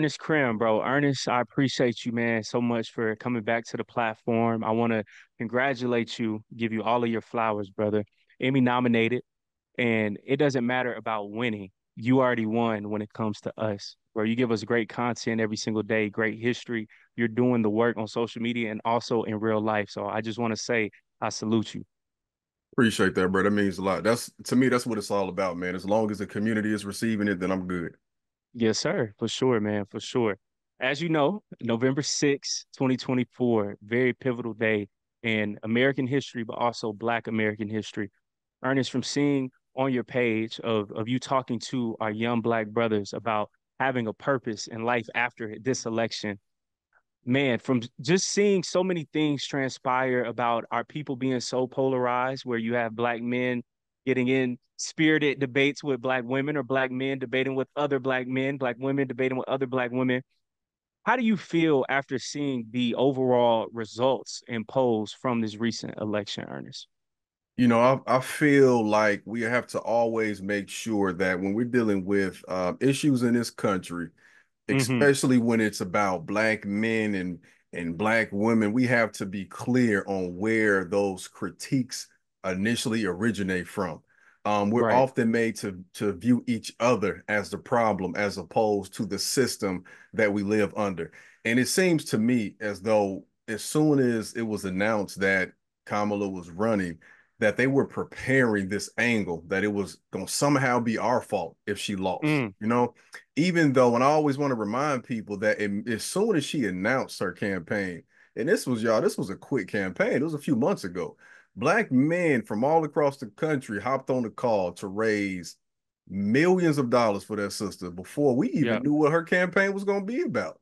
Ernest Crim, bro. Ernest, I appreciate you, man, so much for coming back to the platform. I want to congratulate you, give you all of your flowers, brother. Emmy nominated, and it doesn't matter about winning. You already won when it comes to us, bro. You give us great content every single day, great history. You're doing the work on social media and also in real life. So I just want to say I salute you. Appreciate that, bro. That means a lot. That's to me, that's what it's all about, man. As long as the community is receiving it, then I'm good. Yes, sir. For sure, man. For sure. As you know, November 6, 2024, very pivotal day in American history, but also Black American history. Ernest, from seeing on your page of, of you talking to our young Black brothers about having a purpose in life after this election, man, from just seeing so many things transpire about our people being so polarized, where you have Black men getting in spirited debates with black women or black men debating with other black men, black women debating with other black women. How do you feel after seeing the overall results imposed from this recent election, Ernest? You know, I, I feel like we have to always make sure that when we're dealing with uh, issues in this country, mm-hmm. especially mm-hmm. when it's about black men and and black women, we have to be clear on where those critiques initially originate from. Um, we're right. often made to to view each other as the problem as opposed to the system that we live under. And it seems to me as though as soon as it was announced that Kamala was running, that they were preparing this angle that it was going to somehow be our fault if she lost. Mm. You know, even though, and I always want to remind people that it, as soon as she announced her campaign, and this was y'all, this was a quick campaign. It was a few months ago black men from all across the country hopped on the call to raise millions of dollars for their sister before we even yeah. knew what her campaign was going to be about.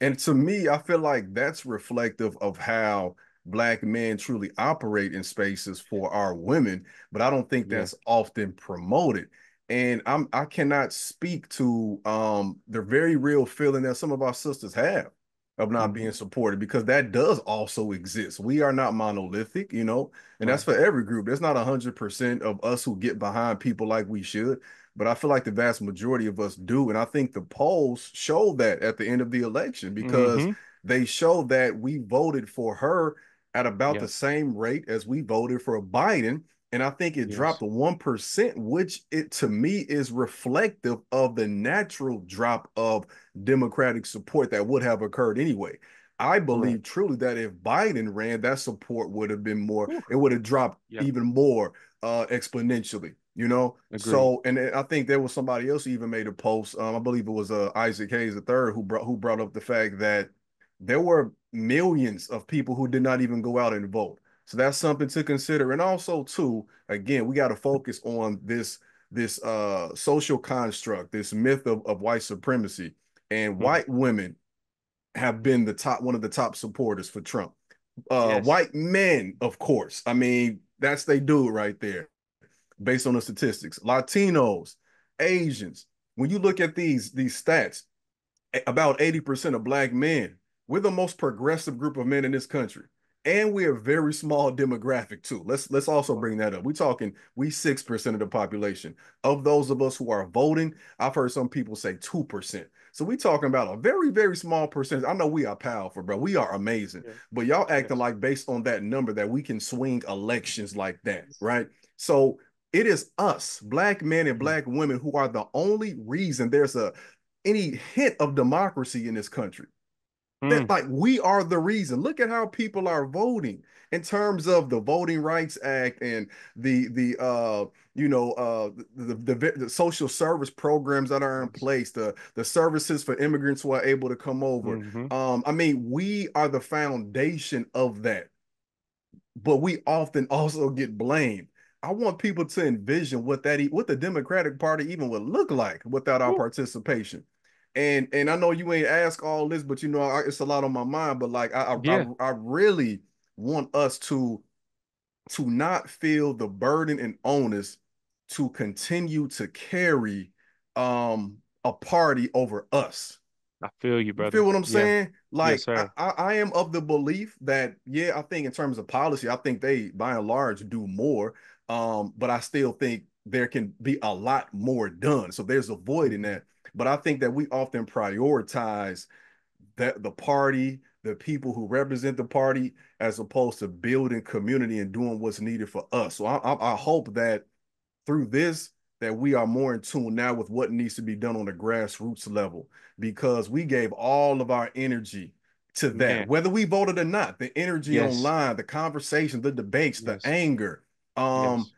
And to me, I feel like that's reflective of how black men truly operate in spaces for our women, but I don't think that's yeah. often promoted. And I'm I cannot speak to um the very real feeling that some of our sisters have of not mm-hmm. being supported because that does also exist. We are not monolithic, you know, and right. that's for every group. There's not a hundred percent of us who get behind people like we should, but I feel like the vast majority of us do. And I think the polls show that at the end of the election because mm-hmm. they show that we voted for her at about the same rate as we voted for Biden and I think it yes. dropped 1%, which it to me is reflective of the natural drop of Democratic support that would have occurred anyway. I believe right. truly that if Biden ran, that support would have been more, Ooh. it would have dropped yep. even more uh, exponentially, you know? Agreed. So, and I think there was somebody else who even made a post. Um, I believe it was uh, Isaac Hayes III who brought who brought up the fact that there were millions of people who did not even go out and vote. So that's something to consider. And also, too, again, we got to focus on this this uh social construct, this myth of, of white supremacy. And mm-hmm. white women have been the top one of the top supporters for Trump. Uh yes. white men, of course. I mean, that's they do right there, based on the statistics. Latinos, Asians. When you look at these these stats, about 80% of black men, we're the most progressive group of men in this country and we're a very small demographic too. Let's let's also bring that up. We're talking we six percent of the population. Of those of us who are voting, I've heard some people say two percent. So we talking about a very very small percentage. I know we are powerful, bro. We are amazing, yeah. but y'all acting yeah. like based on that number that we can swing elections like that, right? So it is us, black men and mm. black women, who are the only reason there's a any hint of democracy in this country. That mm. like we are the reason. Look at how people are voting in terms of the Voting Rights Act and the the uh you know uh the, the, the social service programs that are in place, the the services for immigrants who are able to come over. Mm-hmm. Um, I mean, we are the foundation of that, but we often also get blamed. I want people to envision what that what the Democratic Party even would look like without our Ooh. participation and and I know you ain't ask all this, but you know I, it's a lot on my mind. But like I, yeah. I I really want us to to not feel the burden and onus to continue to carry um a party over us. I feel you, brother. You feel what I'm saying? Yeah. Like yes, I, I am of the belief that yeah, I think in terms of policy, I think they by and large do more. Um, but I still think there can be a lot more done. So there's a void in that. But I think that we often prioritize that the party, the people who represent the party, as opposed to building community and doing what's needed for us. So I, I, I hope that through this, that we are more in tune now with what needs to be done on the grassroots level because we gave all of our energy to that, Man. whether we voted or not. The energy yes. online, the conversation, the debates, yes. the anger. Um, yes.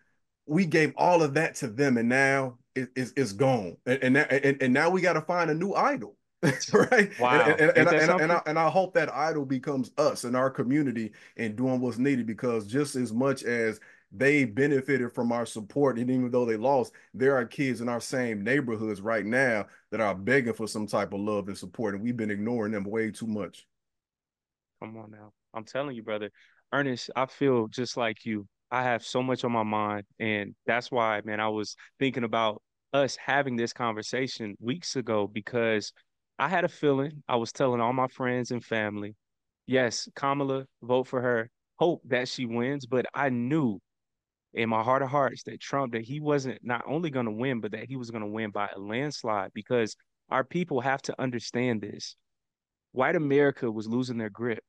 we gave all of that to them, and now it, it's, it's gone. And and, and, and now we got to find a new idol. right. Wow. And, and, and, and, and, I, and I hope that idol becomes us and our community and doing what's needed because just as much as they benefited from our support, and even though they lost, there are kids in our same neighborhoods right now that are begging for some type of love and support, and we've been ignoring them way too much. Come on now. I'm telling you, brother. Ernest, I feel just like you. I have so much on my mind. And that's why, man, I was thinking about us having this conversation weeks ago because I had a feeling. I was telling all my friends and family, yes, Kamala, vote for her. Hope that she wins. But I knew in my heart of hearts that Trump, that he wasn't not only going to win, but that he was going to win by a landslide because our people have to understand this white America was losing their grip.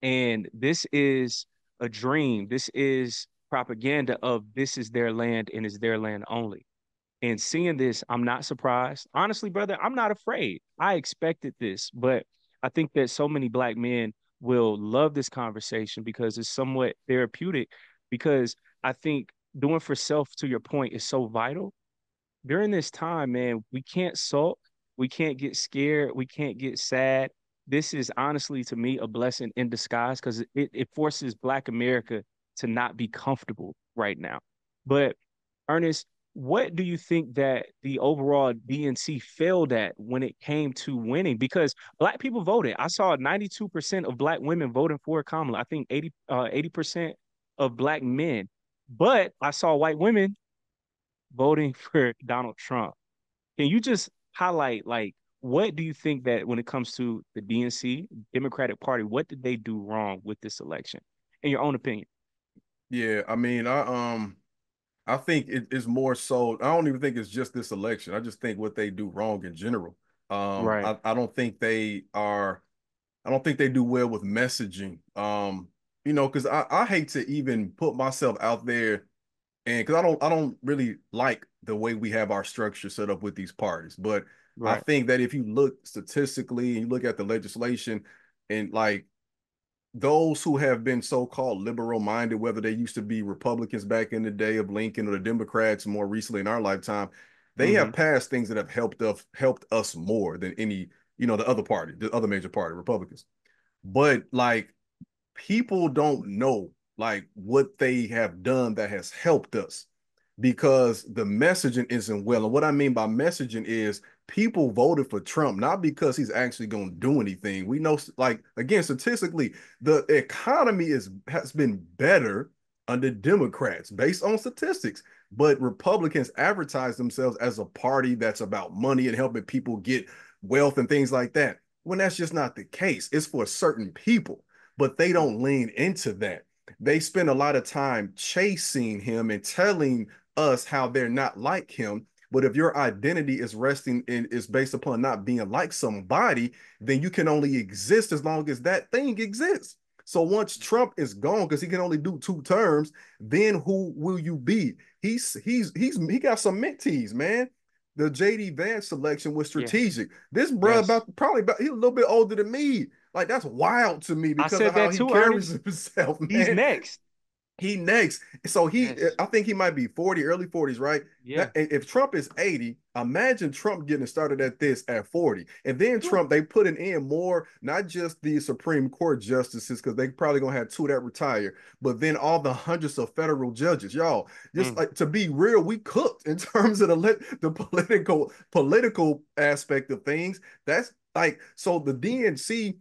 And this is a dream. This is propaganda of this is their land and is their land only. And seeing this, I'm not surprised. Honestly, brother, I'm not afraid. I expected this, but I think that so many black men will love this conversation because it's somewhat therapeutic. Because I think doing for self, to your point, is so vital. During this time, man, we can't sulk we can't get scared. We can't get sad. This is honestly, to me, a blessing in disguise because it, it forces Black America to not be comfortable right now. But Ernest, what do you think that the overall DNC failed at when it came to winning? Because black people voted. I saw 92% of black women voting for Kamala. I think 80 uh, 80% of black men. But I saw white women voting for Donald Trump. Can you just highlight like what do you think that when it comes to the DNC Democratic Party, what did they do wrong with this election, in your own opinion? Yeah, I mean, I um, I think it is more so. I don't even think it's just this election. I just think what they do wrong in general. Um, right. I, I don't think they are. I don't think they do well with messaging. Um, you know, because I, I hate to even put myself out there and because I don't I don't really like the way we have our structure set up with these parties. But right. I think that if you look statistically and you look at the legislation and like those who have been so-called liberal minded, whether they used to be Republicans back in the day of Lincoln or the Democrats more recently in our lifetime, they mm-hmm. have passed things that have helped us helped us more than any, you know, the other party, the other major party, Republicans. But like people don't know like what they have done that has helped us because the messaging isn't well. And what I mean by messaging is people voted for Trump not because he's actually going to do anything. We know, like again, statistically, the economy is has been better under Democrats based on statistics, but Republicans advertise themselves as a party that's about money and helping people get wealth and things like that. When that's just not the case, it's for certain people, but they don't lean into that they spend a lot of time chasing him and telling us how they're not like him. But if your identity is resting and is based upon not being like somebody, then you can only exist as long as that thing exists. So once Trump is gone, because he can only do two terms, then who will you be? He's he's he's he got some mentees, man. The JD Vance selection was strategic. Yes. This bro yes. about probably about he's a little bit older than me. Like that's wild to me because of how he too, carries himself. Man. He's next. He next. So he, yes. I think he might be 40, early 40s, right? Yeah. if Trump is 80, imagine Trump getting started at this at 40. And then Trump, they put in more, not just the Supreme Court justices, because they probably gonna have two that retire, but then all the hundreds of federal judges. Y'all, just mm. like to be real, we cooked in terms of the the political political aspect of things. That's like so the DNC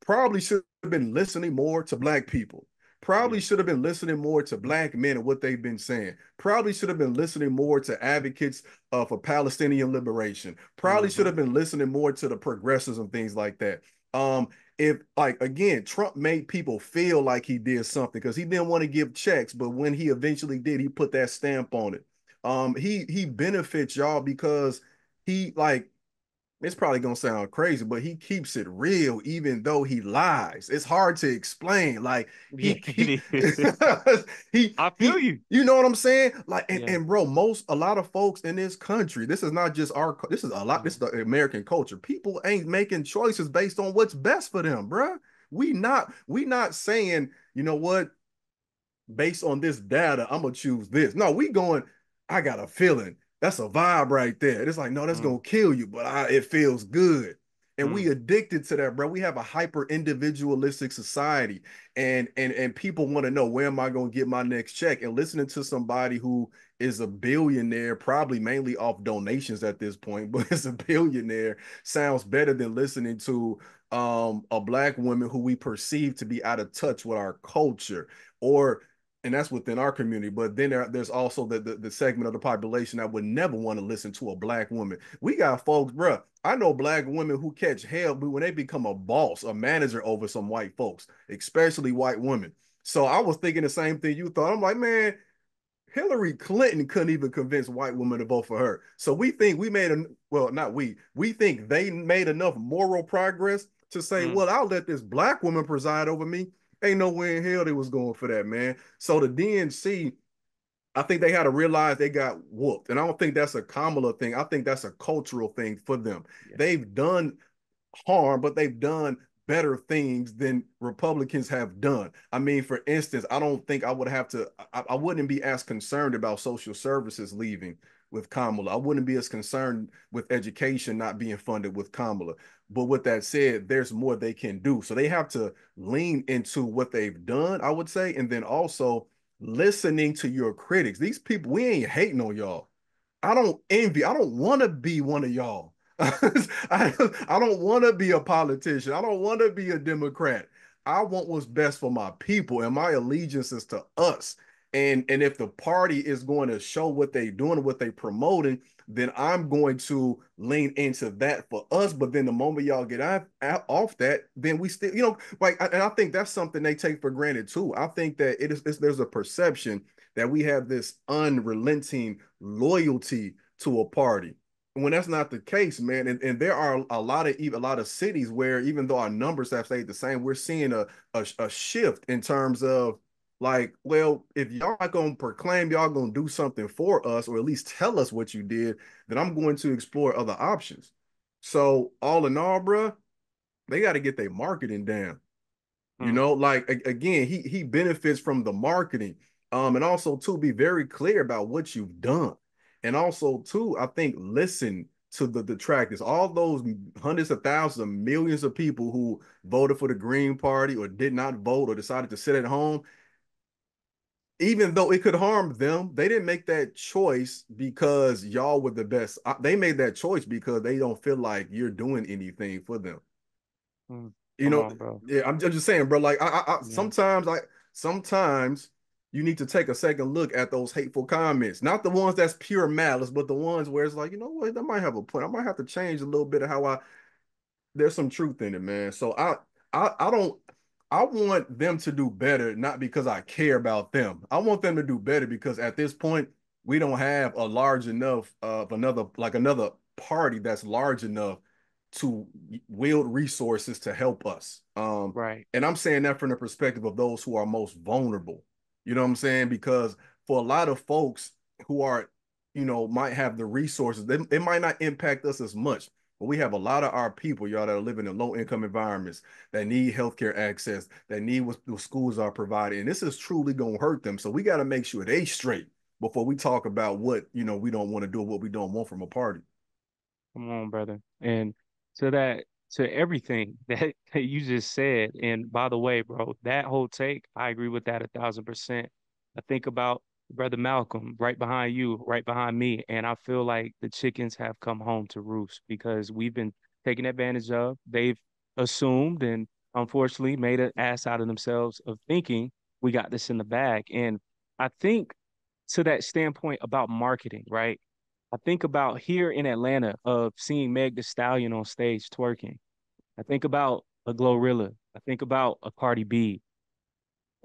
probably should have been listening more to black people probably should have been listening more to black men and what they've been saying. Probably should have been listening more to advocates uh, for palestinian liberation. Probably mm-hmm. should have been listening more to the progressives and things like that. Um if like again trump made people feel like he did something because he didn't want to give checks but when he eventually did he put that stamp on it. Um he he benefits y'all because he like it's probably gonna sound crazy, but he keeps it real even though he lies. It's hard to explain. Like he, Yeah, he, he I feel he- you. You know what I'm saying? Like, and, Yeah. and bro, most a lot of folks in this country, this is not just our, this is a lot. This mm-hmm. is the American culture. People ain't making choices based on what's best for them, bruh. We not, we not saying, you know what, based on this data, I'm gonna choose this. No, we going, I got a feeling. That's a vibe right there. It's like, no, that's Mm. gonna kill you, but I, it feels good. And we Mm. addicted to that, bro. We have a hyper individualistic society, and and and people want to know where am I gonna get my next check? And listening to somebody who is a billionaire, probably mainly off donations at this point, but is a billionaire, sounds better than listening to um a black woman who we perceive to be out of touch with our culture or and that's within our community. But then there, there's also the, the the segment of the population that would never want to listen to a black woman. We got folks, bruh. I know black women who catch hell but when they become a boss, a manager over some white folks, especially white women. So I was thinking the same thing you thought. I'm like, man, Hillary Clinton couldn't even convince white women to vote for her. So we think we made a well, not we. We think they made enough moral progress to say, Mm. well, I'll let this black woman preside over me. Ain't no way in hell they was going for that, man. So the DNC, I think they had to realize they got whooped. And I don't think that's a Kamala thing. I think that's a cultural thing for them. Yeah. They've done harm, but they've done better things than Republicans have done. I mean, for instance, I don't think I would have to, I, I wouldn't be as concerned about social services leaving with Kamala. I wouldn't be as concerned with education not being funded with Kamala. But with that said, there's more they can do. So they have to lean into what they've done, I would say, and then also listening to your critics. These people, we ain't hating on y'all. I don't envy, I don't want to be one of y'all. I, I don't want to be a politician. I don't want to be a Democrat. I want what's best for my people, and my allegiance is to us. And and if the party is going to show what they're doing, what they're promoting, then I'm going to lean into that for us. But then the moment y'all get off, off that, then we still, you know, like, and I think that's something they take for granted too. I think that it is there's a perception that we have this unrelenting loyalty to a party when that's not the case, man, and, and there are a lot of a lot of cities where even though our numbers have stayed the same, we're seeing a a, a shift in terms of like, well, if y'all not gonna proclaim y'all gonna do something for us, or at least tell us what you did, then I'm going to explore other options. So all in all, bruh, they got to get their marketing down. You Hmm. know, like a- again, he he benefits from the marketing, um, and also to be very clear about what you've done. And also, too, I think listen to the detractors, all those hundreds of thousands of millions of people who voted for the Green Party or did not vote or decided to sit at home. Even though it could harm them, they didn't make that choice because y'all were the best. They made that choice because they don't feel like you're doing anything for them. Mm, You know, on, yeah, I'm just saying, bro. Like, I, I, I Yeah. sometimes, I sometimes you need to take a second look at those hateful comments, not the ones that's pure malice, but the ones where it's like, you know what, that might have a point. I might have to change a little bit of how I. There's some truth in it, man. So I, I, I don't. I want them to do better, not because I care about them. I want them to do better because at this point, we don't have a large enough of another, like another party that's large enough to wield resources to help us. Um, Right. and I'm saying that from the perspective of those who are most vulnerable. You know what I'm saying? Because for a lot of folks who are, you know, might have the resources, they, they might not impact us as much. But we have a lot of our people, y'all, that are living in low income environments that need healthcare access, that need what the schools are providing. And this is truly going to hurt them. So we got to make sure they straight before we talk about what, you know, we don't want to do, what we don't want from a party. Come on, brother. And to that, to everything that, that you just said. And by the way, bro, that whole take, I agree with that a thousand percent. I think about Brother Malcolm right behind you, right behind me. And I feel like the chickens have come home to roost because we've been taken advantage of. They've assumed and unfortunately made an ass out of themselves of thinking we got this in the bag. And I think to that standpoint about marketing, right? I think about here in Atlanta of seeing Meg The Stallion on stage twerking. I think about a Glorilla. I think about a Cardi B,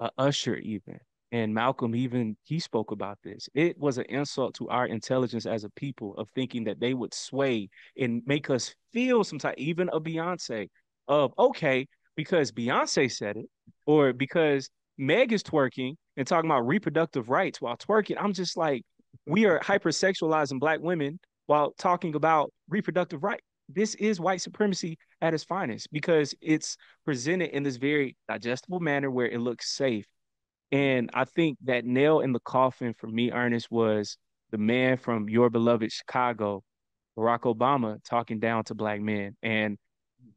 a Usher even. And Malcolm even he spoke about this. It was an insult to our intelligence as a people of thinking that they would sway and make us feel some type, even a Beyonce, of okay, because Beyonce said it, or because Meg is twerking and talking about reproductive rights while twerking. I'm just like, we are hypersexualizing black women while talking about reproductive rights. This is white supremacy at its finest because it's presented in this very digestible manner where it looks safe and I think that nail in the coffin for me, Ernest, was the man from your beloved Chicago, Barack Obama, talking down to black men. And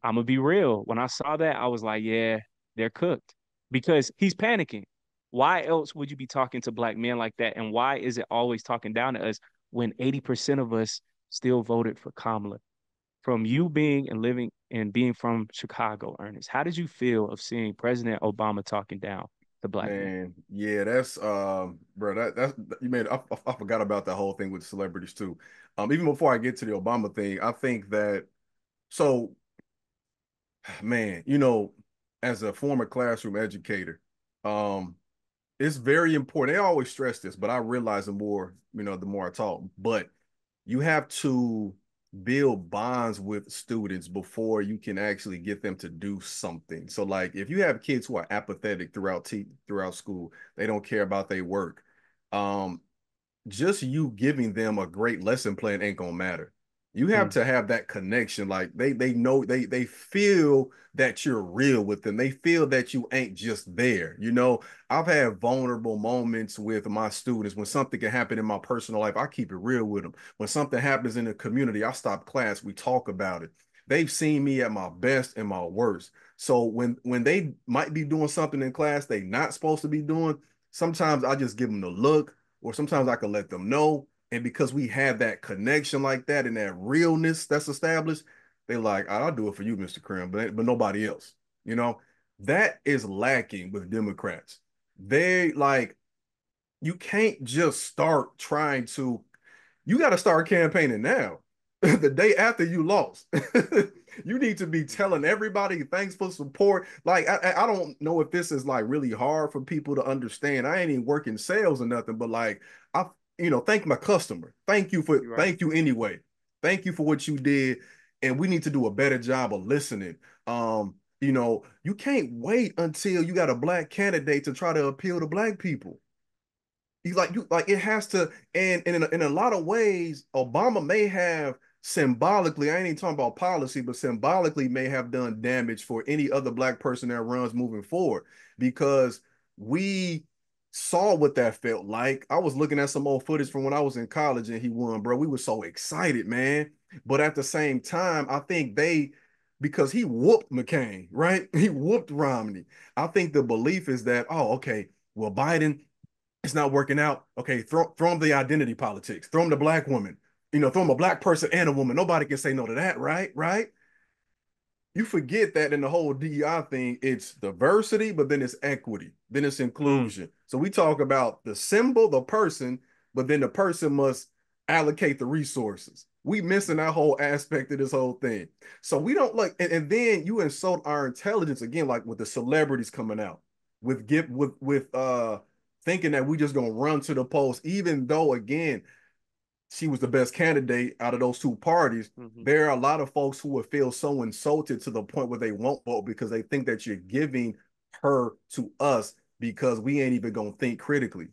I'm gonna be real. When I saw that, I was like, yeah, they're cooked because he's panicking. Why else would you be talking to black men like that? And why is it always talking down to us when 80% of us still voted for Kamala? From you being and living and being from Chicago, Ernest, how did you feel of seeing President Obama talking down the black man. Yeah, that's um, bro. That that's you made. I, I forgot about that whole thing with celebrities too. Um, even before I get to the Obama thing, I think that so, man, you know, as a former classroom educator, um, it's very important. They always stress this, but I realize the more you know, the more I talk. But you have to build bonds with students before you can actually get them to do something. So like if you have kids who are apathetic throughout te- throughout school, they don't care about their work. Um just you giving them a great lesson plan ain't going to matter. You have mm. to have that connection. Like they they know they they feel that you're real with them. They feel that you ain't just there. You know, I've had vulnerable moments with my students when something can happen in my personal life. I keep it real with them. When something happens in the community, I stop class. We talk about it. They've seen me at my best and my worst. So when when they might be doing something in class they're not supposed to be doing, sometimes I just give them the look, or sometimes I can let them know and because we have that connection like that and that realness that's established, they like, I'll do it for you, Mr. Crim, but, but nobody else. You know, that is lacking with Democrats. They like, you can't just start trying to, you got to start campaigning now. the day after you lost. you need to be telling everybody thanks for support. Like I, I don't know if this is like really hard for people to understand. I ain't even working sales or nothing, but like I you know, thank my customer. Thank you for right. thank you anyway. Thank you for what you did. And we need to do a better job of listening. Um, you know, you can't wait until you got a black candidate to try to appeal to black people. You like you like it has to, and, and in, a, in a lot of ways, Obama may have symbolically, I ain't even talking about policy, but symbolically may have done damage for any other black person that runs moving forward because we saw what that felt like. I was looking at some old footage from when I was in college and he won, bro. We were so excited, man. But at the same time, I think they because he whooped McCain, right? He whooped Romney. I think the belief is that, oh, okay, well, Biden, it's not working out. Okay, throw throw him the identity politics, throw him the black woman, you know, throw him a black person and a woman. Nobody can say no to that, right? Right you forget that in the whole DEI thing, it's diversity, but then it's equity, then it's inclusion. Mm. So we talk about the symbol, the person, but then the person must allocate the resources. We missing that whole aspect of this whole thing. So we don't like, and, and then you insult our intelligence again, like with the celebrities coming out, with get with with uh thinking that we just gonna run to the polls, even though again she was the best candidate out of those two parties, mm-hmm. there are a lot of folks who would feel so insulted to the point where they won't vote because they think that you're giving her to us because we ain't even gonna think critically.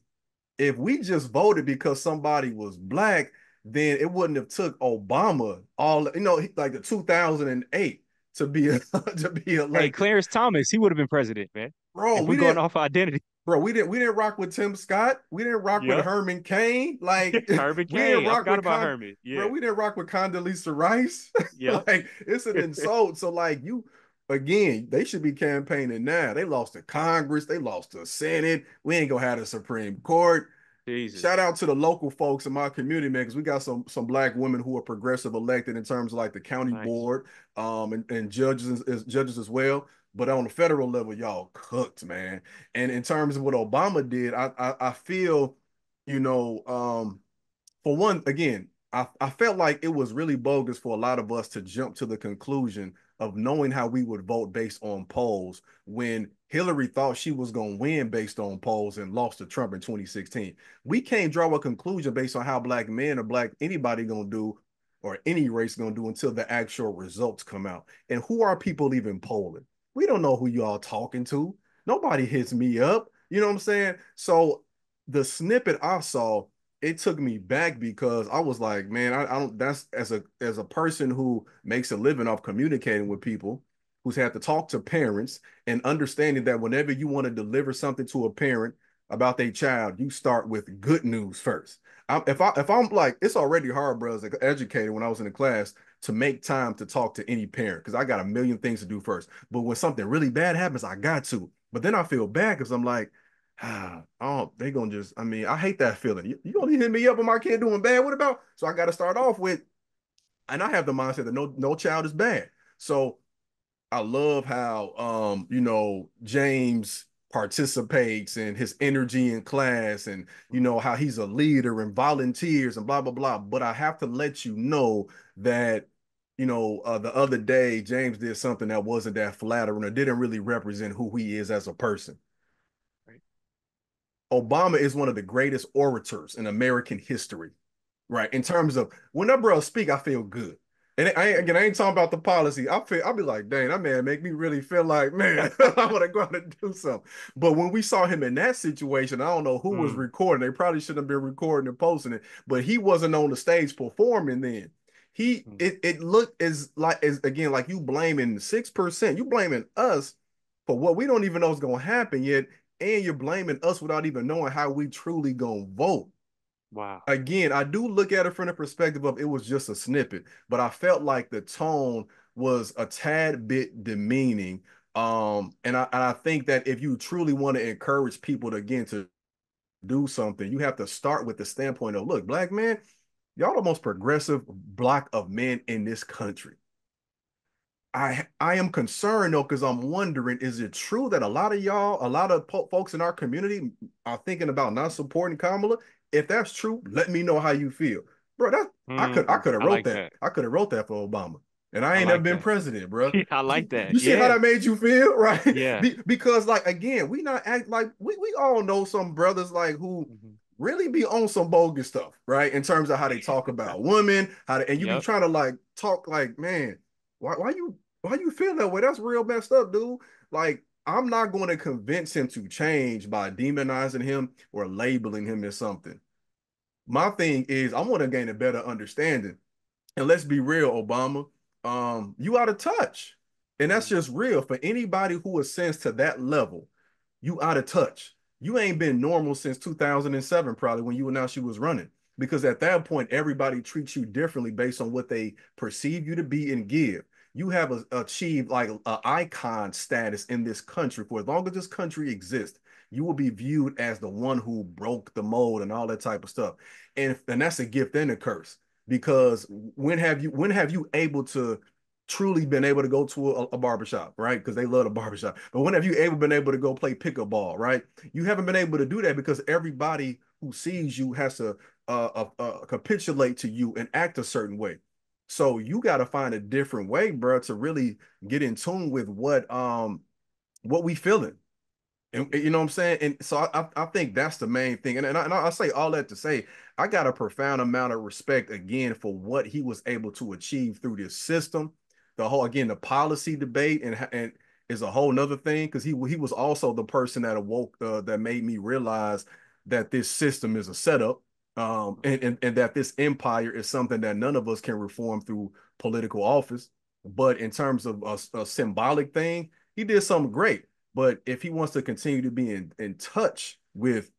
If we just voted because somebody was black, then it wouldn't have took Obama all you know like the 2008 to be a, to be elected. Hey, Clarence Thomas, he would have been president, man. Bro, we, we going off identity bro. We didn't we didn't rock with Tim Scott. We didn't rock yep. with Herman Cain. Like Herman Cain. We didn't rock with about Con- Herman. Yeah. Bro, we didn't rock with Condoleezza Rice. Yeah. like it's an insult. so like you again, they should be campaigning now. They lost to Congress. They lost to Senate. We ain't gonna have the Supreme Court. Jesus. Shout out to the local folks in my community, man, because we got some some black women who are progressive elected in terms of like the county nice. board, um, and, and judges as judges as well. But on the federal level, y'all cooked, man. And in terms of what Obama did, I I, I feel, you know, um, for one, again, I, I felt like it was really bogus for a lot of us to jump to the conclusion of knowing how we would vote based on polls when Hillary thought she was going to win based on polls and lost to Trump in 2016. We can't draw a conclusion based on how black men or black anybody going to do or any race going to do until the actual results come out. And who are people even polling? We don't know who y'all talking to. Nobody hits me up. You know what I'm saying? So the snippet I saw, it took me back because I was like, man, I, I don't that's as a as a person who makes a living off communicating with people who's had to talk to parents and understanding that whenever you want to deliver something to a parent about their child, you start with good news first. I, if I if I'm like, it's already hard, bro, as an educator when I was in the class to make time to talk to any parent because I got a million things to do first. But when something really bad happens, I got to. But then I feel bad because I'm like, oh, they gonna just. I mean, I hate that feeling. You, you gonna hit me up on my kid doing bad? What about? So I got to start off with, and I have the mindset that no no child is bad. So I love how um, you know, James participates and his energy in class and you know how he's a leader and volunteers and blah blah blah but i have to let you know that you know uh, the other day james did something that wasn't that flattering or didn't really represent who he is as a person obama is one of the greatest orators in american history right in terms of whenever i speak i feel good and I again, I ain't talking about the policy. I feel I'll be like, dang, that man make me really feel like, man, I want to go out and do something. But when we saw him in that situation, I don't know who mm. was recording. They probably shouldn't have been recording and posting it, but he wasn't on the stage performing then. He mm. it it looked as like as again, like you blaming six percent, you blaming us for what we don't even know is gonna happen yet, and you're blaming us without even knowing how we truly gonna vote. Wow. Again, I do look at it from the perspective of it was just a snippet, but I felt like the tone was a tad bit demeaning. Um, and I and I think that if you truly want to encourage people to again to do something, you have to start with the standpoint of look, black man, y'all the most progressive block of men in this country. I I am concerned though because I'm wondering is it true that a lot of y'all, a lot of po- folks in our community are thinking about not supporting Kamala? If that's true, let me know how you feel, bro. That mm, I could I could have wrote like that. that. I could have wrote that for Obama. And I ain't like never been that. president, bro. I like that. You see yeah. how that made you feel, right? Yeah. Be- because, like, again, we not act like we, we all know some brothers like who mm-hmm. really be on some bogus stuff, right? In terms of how they talk about women, how to, and you yep. be trying to like talk like, man, why why you why you feel that way? That's real messed up, dude. Like, I'm not going to convince him to change by demonizing him or labeling him as something. My thing is, I want to gain a better understanding. And let's be real, Obama, um, you out of touch. And that's just real for anybody who ascends to that level. You out of touch. You ain't been normal since 2007, probably when you announced you was running. Because at that point, everybody treats you differently based on what they perceive you to be and give you have a, achieved like an icon status in this country for as long as this country exists you will be viewed as the one who broke the mold and all that type of stuff and and that's a gift and a curse because when have you when have you able to truly been able to go to a, a barbershop, right? Because they love the barbershop. But when have you ever been able to go play pickup ball, right? You haven't been able to do that because everybody who sees you has to uh, uh, uh, capitulate to you and act a certain way. So you got to find a different way, bro, to really get in tune with what um what we feeling. And you know what I'm saying? And so I, I think that's the main thing. And, and, I, and I say all that to say, I got a profound amount of respect again for what he was able to achieve through this system. The whole again, the policy debate and and is a whole nother thing because he he was also the person that awoke uh, that made me realize that this system is a setup um, and, and, and that this empire is something that none of us can reform through political office. But in terms of a, a, symbolic thing, he did something great. But if he wants to continue to be in, in touch with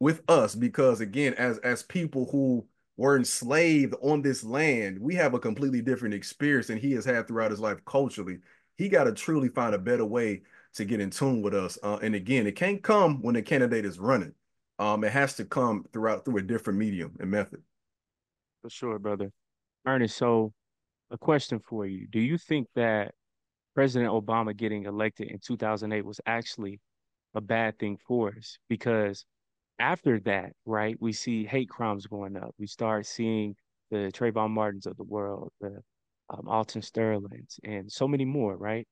with us, because again, as as people who were enslaved on this land, we have a completely different experience than he has had throughout his life culturally. He got to truly find a better way to get in tune with us. Uh, and again, it can't come when the candidate is running um, it has to come throughout through a different medium and method. For sure, brother. Ernest, so a question for you. Do you think that President Obama getting elected in 2008 was actually a bad thing for us? Because after that, right, we see hate crimes going up. We start seeing the Trayvon Martins of the world, the um, Alton Sterling, and so many more, right?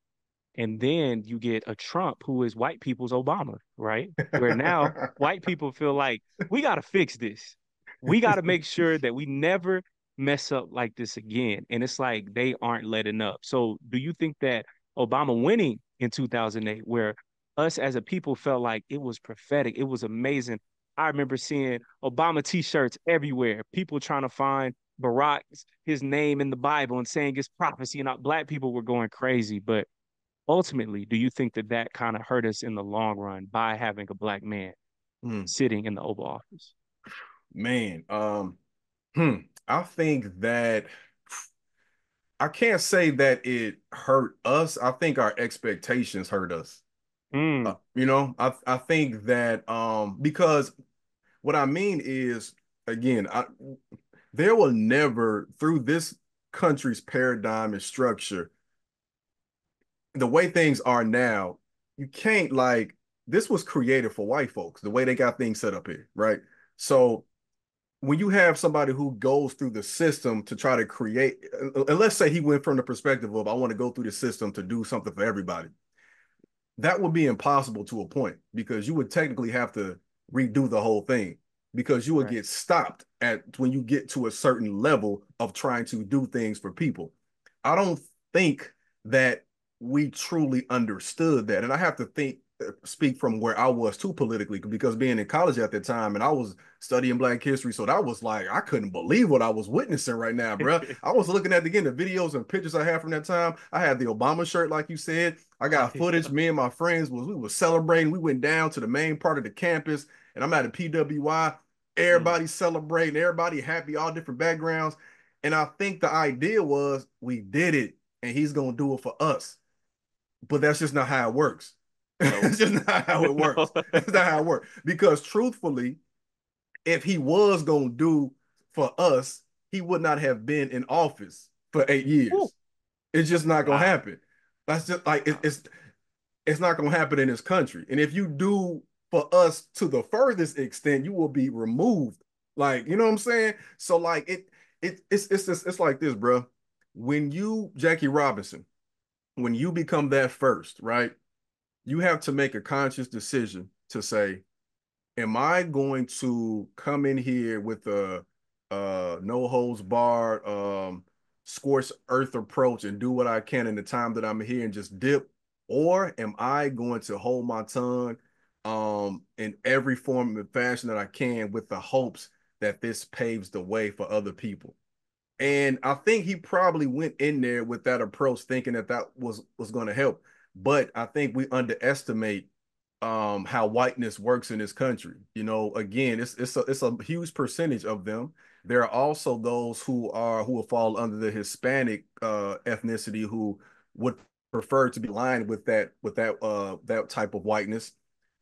And then you get a Trump who is white people's Obama, right? Where now white people feel like we got to fix this. We got to make sure that we never mess up like this again. And it's like they aren't letting up. So do you think that Obama winning in 2008, where us as a people felt like it was prophetic, it was amazing. I remember seeing Obama t-shirts everywhere, people trying to find Barack's his name in the Bible and saying it's prophecy, and black people were going crazy. But ultimately, do you think that that kind of hurt us in the long run by having a black man hmm. sitting in the Oval Office? Man, um, hmm, I think that I can't say that it hurt us. I think our expectations hurt us. Mm. Uh, you know, I I think that um because what I mean is again, I there will never through this country's paradigm and structure the way things are now, you can't like this was created for white folks, the way they got things set up here, right? So when you have somebody who goes through the system to try to create, and let's say he went from the perspective of I want to go through the system to do something for everybody, that would be impossible to a point because you would technically have to redo the whole thing because you would right. get stopped at when you get to a certain level of trying to do things for people. I don't think that we truly understood that. And I have to think, uh, speak from where I was too politically, because being in college at that time and I was studying Black history. So that was like, I couldn't believe what I was witnessing right now, bro. I was looking at again the videos and pictures I had from that time. I had the Obama shirt, like you said. I got footage. Me and my friends was we were celebrating. We went down to the main part of the campus, and I'm at a PWI. Everybody mm. celebrating, everybody happy, all different backgrounds. And I think the idea was we did it, and he's gonna do it for us but that's just not how it works. it's just not how it works. That's not how it works. Because truthfully, if he was gonna do for us, he would not have been in office for eight years. Ooh. It's just not gonna wow. happen. That's just like it, it's it's not gonna happen in this country. And if you do for us to the furthest extent, you will be removed. Like, you know what I'm saying? So like it it it's it's it's, it's like this, bro. When you Jackie Robinson, when you become that first, right? You have to make a conscious decision to say, am I going to come in here with a, a no holds barred, um, scorched earth approach and do what I can in the time that I'm here and just dip? Or am I going to hold my tongue um, in every form and fashion that I can with the hopes that this paves the way for other people? And I think he probably went in there with that approach, thinking that that was was going to help. But I think we underestimate um, how whiteness works in this country. You know, again, it's it's a, it's a huge percentage of them. There are also those who are who will fall under the Hispanic uh, ethnicity who would prefer to be aligned with that with that uh, that type of whiteness,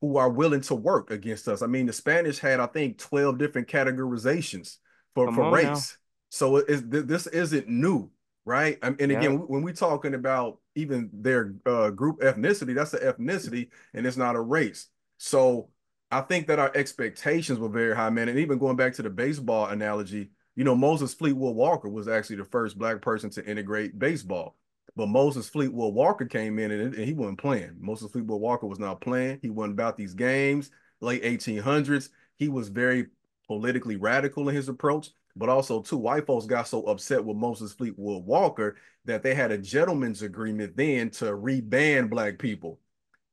who are willing to work against us. I mean, the Spanish had I think twelve different categorizations for for race. Now. So this isn't new, right? And again, yeah. when we're talking about even their uh, group ethnicity, that's an ethnicity and it's not a race. So I think that our expectations were very high, man. And even going back to the baseball analogy, you know, Moses Fleetwood Walker was actually the first black person to integrate baseball. But Moses Fleetwood Walker came in and, and he wasn't playing. Moses Fleetwood Walker was not playing. He wasn't about these games, late 1800s. He was very politically radical in his approach but also too white folks got so upset with Moses Fleetwood Walker that they had a gentleman's agreement then to reban black people.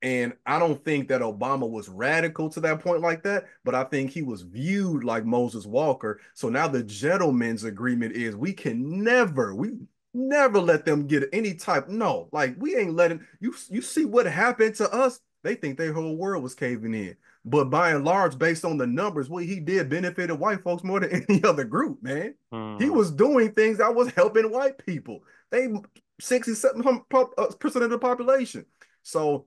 And I don't think that Obama was radical to that point like that, but I think he was viewed like Moses Walker. So now the gentleman's agreement is we can never, we never let them get any type. No, like we ain't letting you you see what happened to us. They think their whole world was caving in. But by and large, based on the numbers, what he did benefited white folks more than any other group, man. Mm. He hmm. was doing things that was helping white people. They 67 uh, percent of the population. So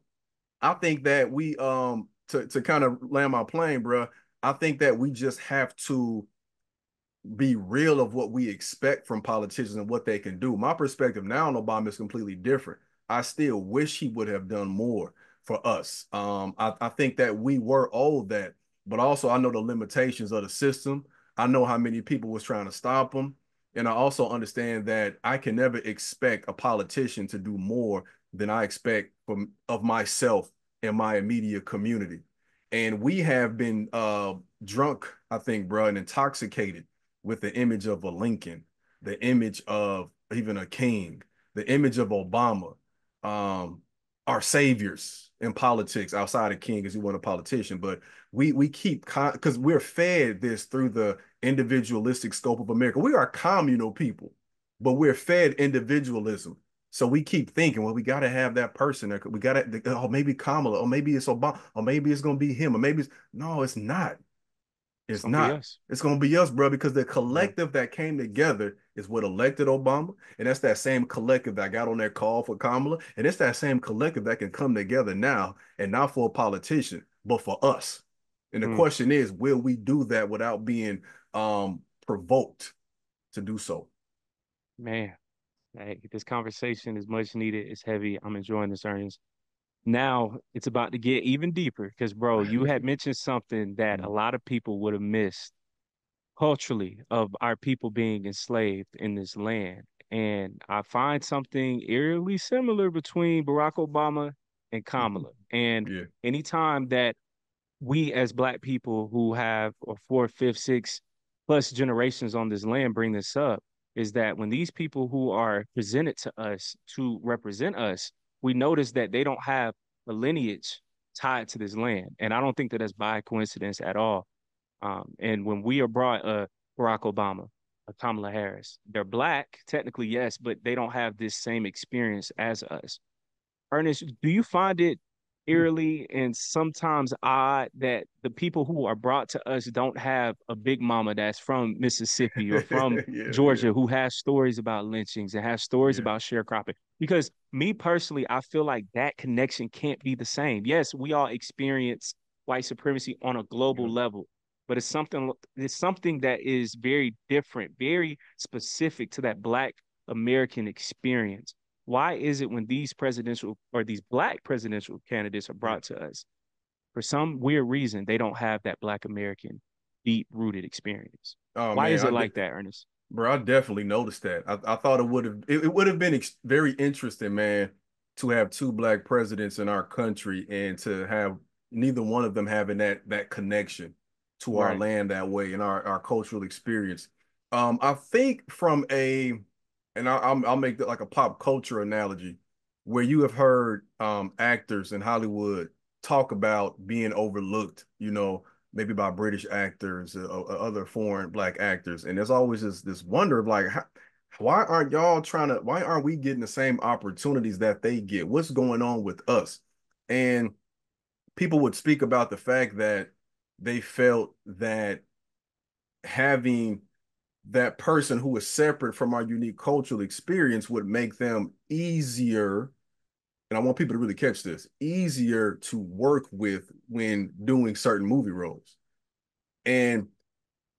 I think that we um to, to kind of land my plane, bro. I think that we just have to be real of what we expect from politicians and what they can do. My perspective now on Obama is completely different. I still wish he would have done more for us. Um, I, I think that we were owed that, but also I know the limitations of the system. I know how many people was trying to stop them. And I also understand that I can never expect a politician to do more than I expect from of myself and my immediate community. And we have been uh, drunk, I think, bro, and intoxicated with the image of a Lincoln, the image of even a king, the image of Obama, um, our saviors in politics outside of king, as you want a politician. But we we keep because con- we're fed this through the individualistic scope of America. We are communal people, but we're fed individualism. So we keep thinking, well, we got to have that person. We got to, oh, maybe Kamala, or maybe it's Obama, or maybe it's going to be him, or maybe it's, no, it's not. It's, it's not. It's going to be us, bro, because the collective yeah. that came together is what elected Obama. And that's that same collective that got on that call for Kamala. And it's that same collective that can come together now and not for a politician, but for us. And the mm. question is, will we do that without being um, provoked to do so? Man, hey, this conversation is much needed. It's heavy. I'm enjoying this, Ernest. Now it's about to get even deeper because, bro, you had mentioned something that a mm. lot of people would have missed culturally of our people being enslaved in this land. And I find something eerily similar between Barack Obama and mm-hmm. Kamala. And yeah. anytime that we as black people who have or four, fifth, six plus generations on this land bring this up is that when these people who are presented to us to represent us, we notice that they don't have a lineage tied to this land. And I don't think that that's by coincidence at all. Um, and when we are brought uh, Barack Obama, a Kamala Harris, they're black, technically, yes, but they don't have this same experience as us. Ernest, do you find it eerily and sometimes odd that the people who are brought to us don't have a big mama that's from Mississippi or from yeah, Georgia yeah. who has stories about lynchings and has stories yeah. about sharecropping. Because me personally, I feel like that connection can't be the same. Yes, we all experience white supremacy on a global level, but it's something it's something that is very different, very specific to that black American experience why is it when these presidential or these black presidential candidates are brought to us, for some weird reason, they don't have that black American deep rooted experience? Oh, why man, is it I like that, Ernest? Bro, I definitely noticed that. I, I thought it would have it, it would have been ex- very interesting, man, to have two black presidents in our country and to have neither one of them having that that connection to right. our land that way and our, our cultural experience. Um, I think from a and I'll, I'll make that like a pop culture analogy where you have heard um, actors in Hollywood talk about being overlooked, you know, maybe by British actors, uh, uh, other foreign black actors, and there's always this this wonder of like, how, why aren't y'all trying to? Why aren't we getting the same opportunities that they get? What's going on with us? And people would speak about the fact that they felt that having that person who is separate from our unique cultural experience would make them easier and I want people to really catch this easier to work with when doing certain movie roles. And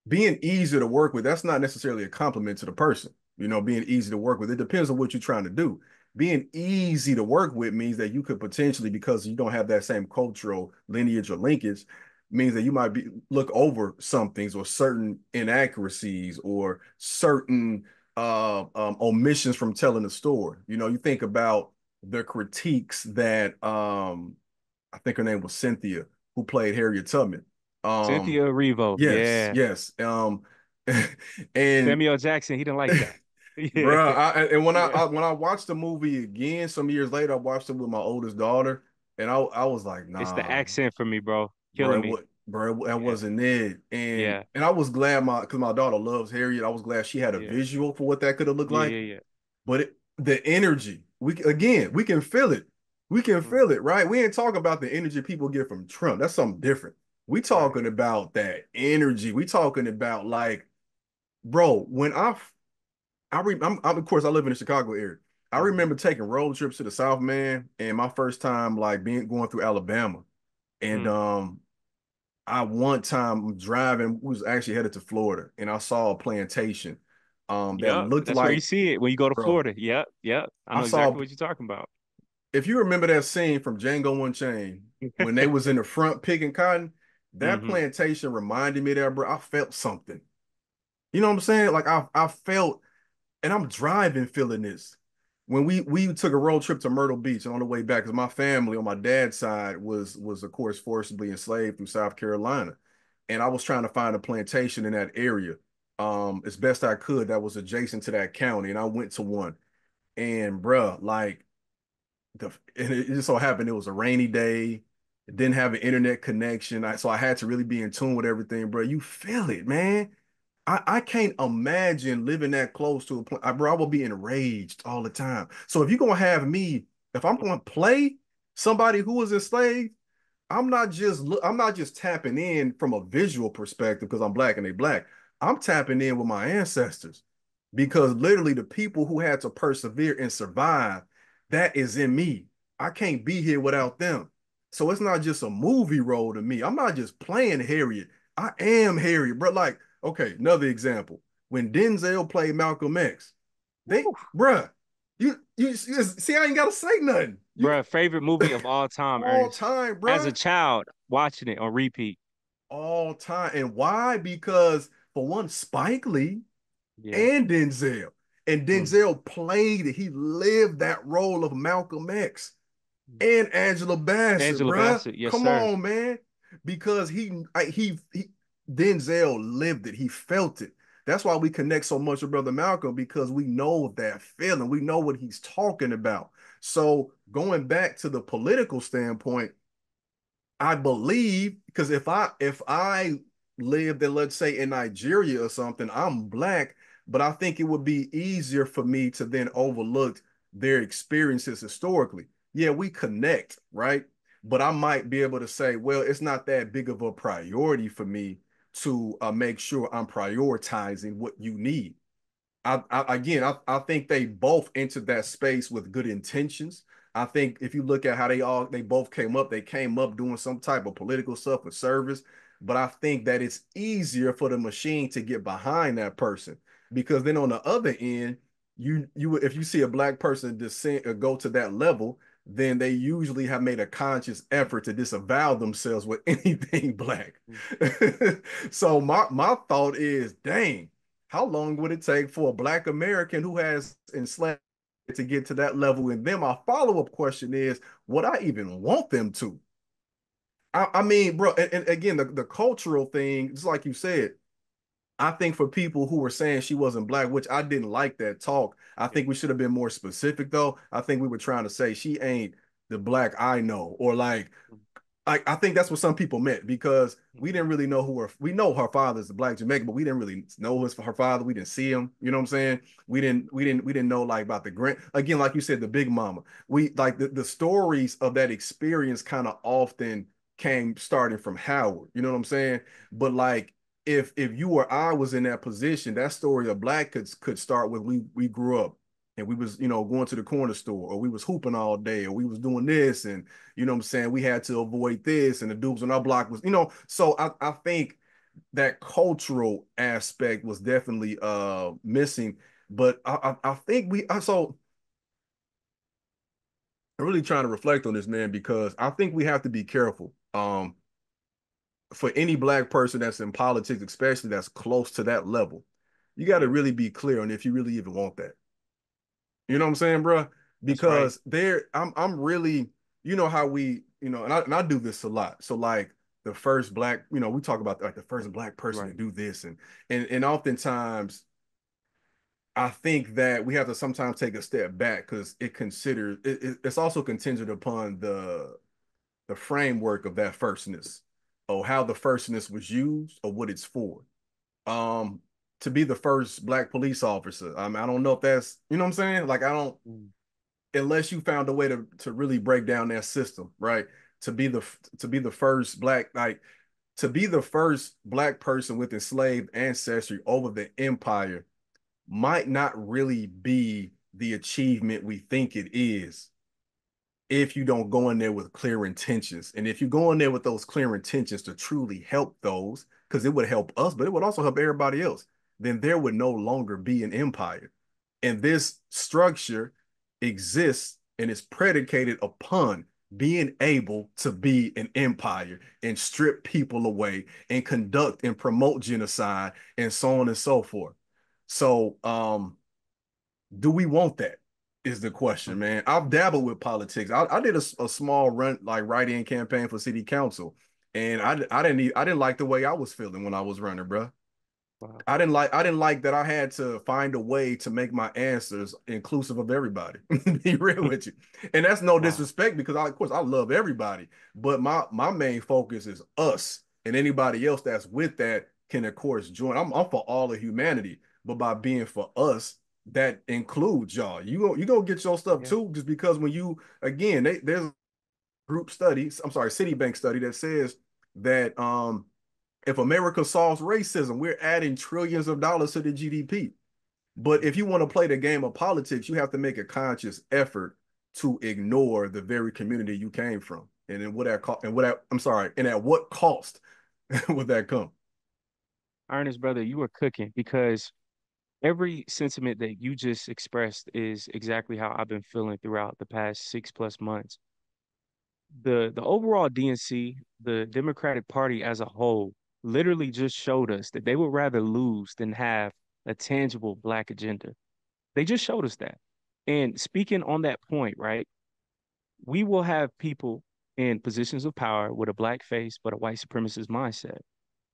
being easy to work with, that's not necessarily a compliment to the person. You know, being easy to work with, it depends on what you're trying to do. Being easy to work with means that you could potentially, because you don't have that same cultural lineage or linkage, means that you might be look over some things or certain inaccuracies or certain uh, um, omissions from telling the story. You know, you think about the critiques that um, I think her name was Cynthia, who played Harriet Tubman. Um, Cynthia Erivo. Yes, yeah. yes. Um, and Samuel Jackson, he didn't like that. yeah. Bro, I, and when yeah. I, I, when I watched the movie again some years later, I watched it with my oldest daughter, and I I was like, nah. It's the accent for me, bro killing bro, me. Bro, that yeah. wasn't it. And yeah. and I was glad my because my daughter loves Harriet. I was glad she had a visual for what that could have looked like. Yeah, yeah. But it, the energy, we again, we can feel it. We can mm-hmm. feel it, right? We ain't talking about the energy people get from Trump. That's something different. We talking about that energy. We talking about like, bro, when I, I re, I'm, I'm, of course I live in the Chicago area. I mm-hmm. remember taking road trips to the South, man, and my first time like being going through Alabama and mm. um, I one time driving was actually headed to Florida, and I saw a plantation. Um, that yep, looked that's like where you see it when you go to bro, Florida. Yep, yep. I know I exactly what you're talking about. If you remember that scene from Django Unchained when they was in the front picking cotton, that mm-hmm. plantation reminded me there, bro. I felt something. You know what I'm saying? Like I I felt, and I'm driving feeling this. When we we took a road trip to Myrtle Beach and on the way back, because my family on my dad's side was was of course forcibly enslaved from South Carolina, and I was trying to find a plantation in that area, um, as best I could that was adjacent to that county, and I went to one, and bruh, like the and it just so happened it was a rainy day, It didn't have an internet connection, I, so I had to really be in tune with everything, bro. You feel it, man I, I can't imagine living that close to a point. I, bro, I will be enraged all the time. So if you're gonna have me, if I'm gonna play somebody who was enslaved, I'm not just I'm not just tapping in from a visual perspective because I'm black and they black. I'm tapping in with my ancestors because literally the people who had to persevere and survive, that is in me. I can't be here without them. So it's not just a movie role to me. I'm not just playing Harriet. I am Harriet, bro. Like Okay, another example. When Denzel played Malcolm X, they, Ooh. bruh, you, you, you see, I ain't gotta say nothing. You, bruh, favorite movie of all time. all Ernest. time, bro. As a child, watching it on repeat. All time, and why? Because for one, Spike Lee yeah. and Denzel, and mm. Denzel mm. played it. He lived that role of Malcolm X and Angela Bassett. Angela bruh. Bassett, yes, Come sir. on, man. Because he, I, he, he, Denzel lived it. He felt it. That's why we connect so much with Brother Malcolm because we know that feeling. We know what he's talking about. So going back to the political standpoint, I believe because if I if I lived in let's say in Nigeria or something, I'm black, but I think it would be easier for me to then overlook their experiences historically. Yeah, we connect, right? But I might be able to say, well, it's not that big of a priority for me to uh, make sure I'm prioritizing what you need. I, I again, I, I think they both entered that space with good intentions. I think if you look at how they all they both came up, they came up doing some type of political stuff or service. But I think that it's easier for the machine to get behind that person because then on the other end, you you if you see a black person descend or go to that level, then they usually have made a conscious effort to disavow themselves with anything black. So my my thought is, dang, how long would it take for a black American who has enslaved to get to that level? And then my follow-up question is, would I even want them to? I, I mean, bro, and, and again, the, the cultural thing, just like you said, I think for people who were saying she wasn't black, which I didn't like that talk, I think we should have been more specific though. I think we were trying to say she ain't the black I know, or like, I, I think that's what some people meant because we didn't really know who her we know her father's the black Jamaican, but we didn't really know his her father. We didn't see him. You know what I'm saying? We didn't we didn't we didn't know like about the grand again, like you said, the big mama. We like the, the stories of that experience kind of often came starting from Howard. You know what I'm saying? But like if if you or I was in that position, that story of black could could start with we we grew up and we was you know going to the corner store or we was hooping all day or we was doing this and you know what I'm saying we had to avoid this and the dudes on our block was you know so I I think that cultural aspect was definitely uh missing but I I, I think we I so I'm really trying to reflect on this man because I think we have to be careful um for any black person that's in politics, especially that's close to that level, you got to really be clear on if you really even want that. You know what I'm saying, bro? Because right. there, I'm I'm really, you know how we, you know, and I, and I do this a lot. So like the first black, you know, we talk about like the first black person right. to do this, and and and oftentimes, I think that we have to sometimes take a step back because it considers it, it's also contingent upon the the framework of that firstness or how the firstness was used or what it's for. Um, to be the first black police officer. I mean, I don't know if that's you know what I'm saying. Like I don't, mm. unless you found a way to to really break down that system, right? To be the to be the first black like to be the first black person with enslaved ancestry over the empire might not really be the achievement we think it is if you don't go in there with clear intentions. And if you go in there with those clear intentions to truly help those, because it would help us, but it would also help everybody else, then there would no longer be an empire. And this structure exists and is predicated upon being able to be an empire and strip people away and conduct and promote genocide and so on and so forth. So, um, do we want that? Is the question, man. I've dabbled with politics. I, I did a, a, small run, like write-in campaign for city council, and I, I didn't I didn't like the way I was feeling when I was running, bro. Wow. I didn't like I didn't like that I had to find a way to make my answers inclusive of everybody. Be real with you. And that's no wow. disrespect because I, of course I love everybody, but my my main focus is us and anybody else that's with that can of course join. I'm, I'm for all of humanity, but by being for us, that includes y'all. You go you go get your stuff yeah. too, just because when you again they, there's group studies, I'm sorry, Citibank study that says that um if America solves racism, we're adding trillions of dollars to the GDP. But if you want to play the game of politics, you have to make a conscious effort to ignore the very community you came from. And then what that co- and what that, I'm sorry, and at what cost would that come? Ernest, brother, you were cooking because every sentiment that you just expressed is exactly how I've been feeling throughout the past six plus months. The the overall DNC, the Democratic Party as a whole, literally just showed us that they would rather lose than have a tangible black agenda. They just showed us that. And speaking on that point, right, we will have people in positions of power with a black face, but a white supremacist mindset.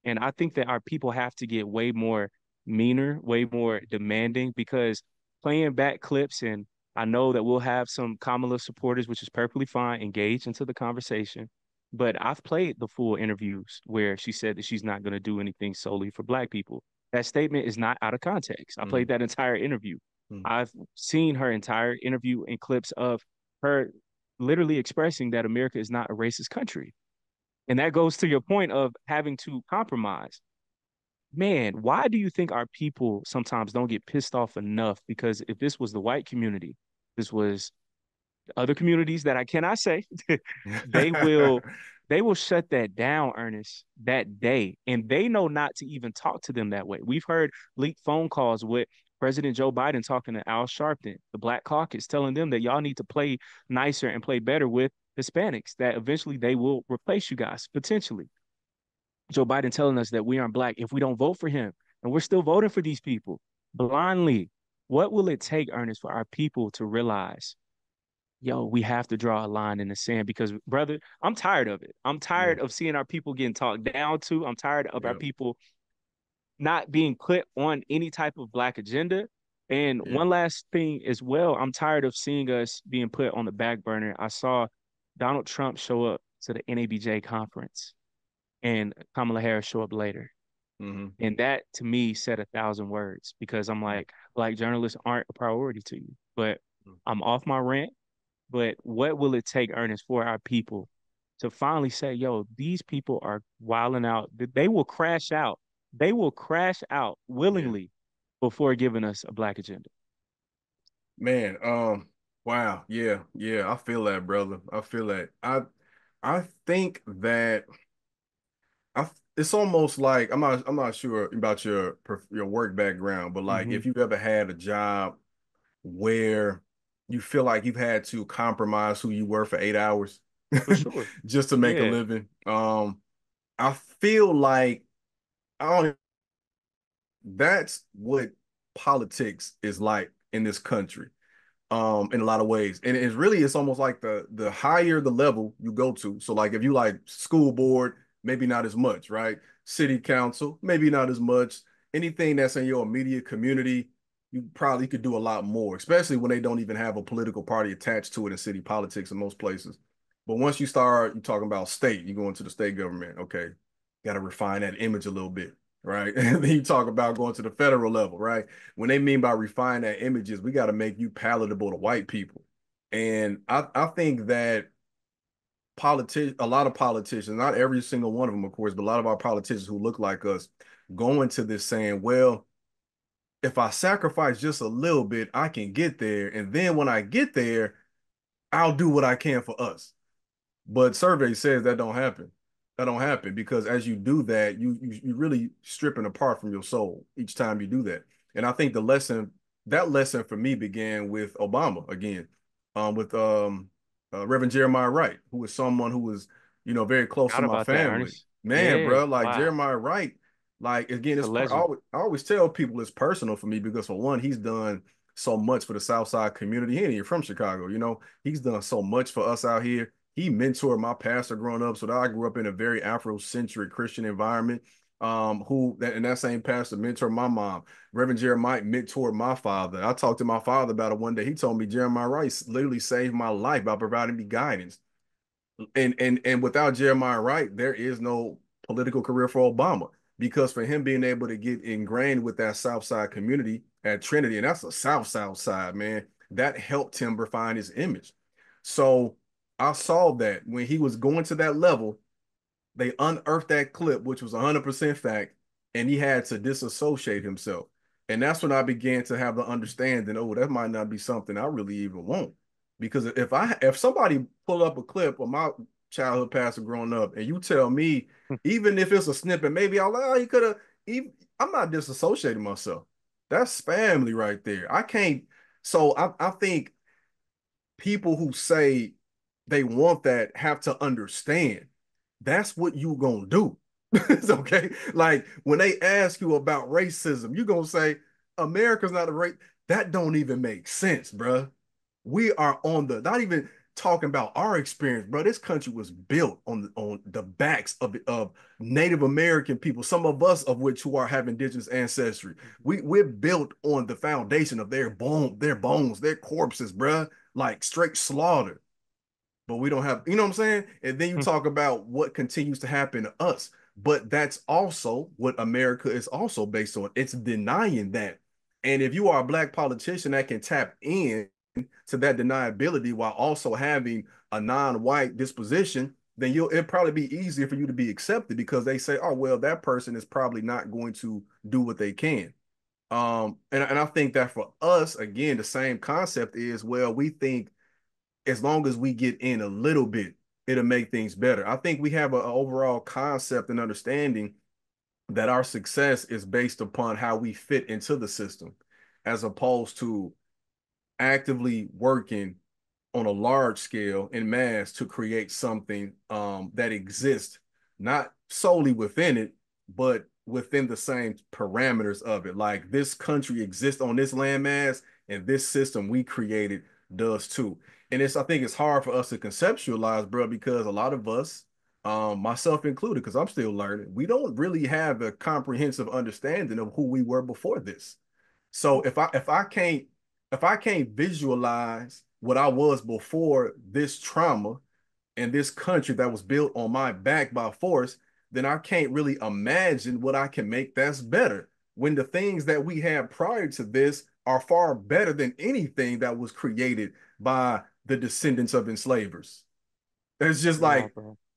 And I think that our people have to get way more meaner, way more demanding because playing back clips and I know that we'll have some Kamala supporters, which is perfectly fine, engage into the conversation. But I've played the full interviews where she said that she's not going to do anything solely for Black people. That statement is not out of context. I mm. played that entire interview. Mm. I've seen her entire interview and clips of her literally expressing that America is not a racist country. And that goes to your point of having to compromise. Man, why do you think our people sometimes don't get pissed off enough? Because if this was the white community, this was other communities that I cannot say, they will they will shut that down, Ernest, that day. And they know not to even talk to them that way. We've heard leaked phone calls with President Joe Biden talking to Al Sharpton, the Black Caucus, telling them that y'all need to play nicer and play better with Hispanics, that eventually they will replace you guys, potentially. Joe Biden telling us that we aren't black if we don't vote for him. And we're still voting for these people blindly. What will it take, Ernest, for our people to realize yo, we have to draw a line in the sand because, brother, I'm tired of it. I'm tired yeah. of seeing our people getting talked down to. I'm tired of yeah. our people not being put on any type of black agenda. And yeah. one last thing as well, I'm tired of seeing us being put on the back burner. I saw Donald Trump show up to the NABJ conference and Kamala Harris show up later. Mm-hmm. And that to me said a thousand words because I'm like, black journalists aren't a priority to you. But mm. I'm off my rant. But what will it take, Ernest, for our people to finally say, yo, these people are wilding out. They will crash out. They will crash out willingly yeah. before giving us a black agenda. Man, um, wow, yeah, yeah, I feel that, brother. I feel that. I I think that I it's almost like I'm not I'm not sure about your your work background, but like mm-hmm. if you've ever had a job where you feel like you've had to compromise who you were for eight hours for sure. just to make yeah. a living. Um, I feel like I don't. That's what politics is like in this country, um, in a lot of ways, and it's really it's almost like the the higher the level you go to. So like if you like school board, maybe not as much, right? City council, maybe not as much. Anything that's in your immediate community, you probably could do a lot more, especially when they don't even have a political party attached to it in city politics in most places. But once you start, you're talking about state, you go into the state government. Okay, got to refine that image a little bit, right? and then you talk about going to the federal level, right? When they mean by refine that image is we got to make you palatable to white people. And I, I think that politics, a lot of politicians, not every single one of them, of course, but a lot of our politicians who look like us, go into this saying, well, if I sacrifice just a little bit, I can get there. And then when I get there, I'll do what I can for us. But survey says that don't happen. That don't happen because as you do that, you you you really stripping apart from your soul each time you do that. And I think the lesson that lesson for me began with Obama again, um, with um uh, Reverend Jeremiah Wright, who was someone who was, you know, very close to my family. That, Man, yeah, bro, like wow. Jeremiah Wright, like again, it's, I always, I always tell people it's personal for me because for one, he's done so much for the South Side community. He ain't from Chicago, you know. He's done so much for us out here. He mentored my pastor growing up, so that I grew up in a very Afrocentric Christian environment. Um, who that and that same pastor mentored my mom. Reverend Jeremiah mentored my father. I talked to my father about it one day. He told me Jeremiah Wright literally saved my life by providing me guidance. And and and without Jeremiah Wright, there is no political career for Obama because for him being able to get ingrained with that South Side community at Trinity, and that's a South South Side, man, that helped him refine his image. So I saw that when he was going to that level, they unearthed that clip, which was 100% fact, and he had to disassociate himself. And that's when I began to have the understanding, oh, that might not be something I really even want. Because if I if somebody pull up a clip of my childhood pastor growing up, and you tell me, hmm. even if it's a snippet, maybe I'll oh, you could have even I'm not disassociating myself. That's family right there. I can't. So I, I think people who say they want that have to understand that's what you gonna do. it's okay. Like when they ask you about racism, you're gonna say America's not a race. That don't even make sense, bruh. We are on the not even talking about our experience, bro. This country was built on on the backs of, of Native American people, some of us of which who are have indigenous ancestry. We we're built on the foundation of their bone, their bones, their corpses, bro. Like straight slaughter. But we don't have, you know what I'm saying? And then you hmm. talk about what continues to happen to us. But that's also what America is also based on. It's denying that. And if you are a black politician that can tap in to that deniability while also having a non-white disposition, then you'll it'll probably be easier for you to be accepted because they say, oh well, that person is probably not going to do what they can. Um, and, and I think that for us, again, the same concept is well, we think as long as we get in a little bit, it'll make things better. I think we have an overall concept and understanding that our success is based upon how we fit into the system, as opposed to actively working on a large scale in mass to create something um, that exists not solely within it, but within the same parameters of it. Like this country exists on this landmass, and this system we created does too. And it's I think it's hard for us to conceptualize, bro, because a lot of us, um, myself included, because I'm still learning, we don't really have a comprehensive understanding of who we were before this. So if I if I can't if I can't visualize what I was before this trauma and this country that was built on my back by force, then I can't really imagine what I can make that's better. When the things that we had prior to this are far better than anything that was created by the descendants of enslavers. It's just like,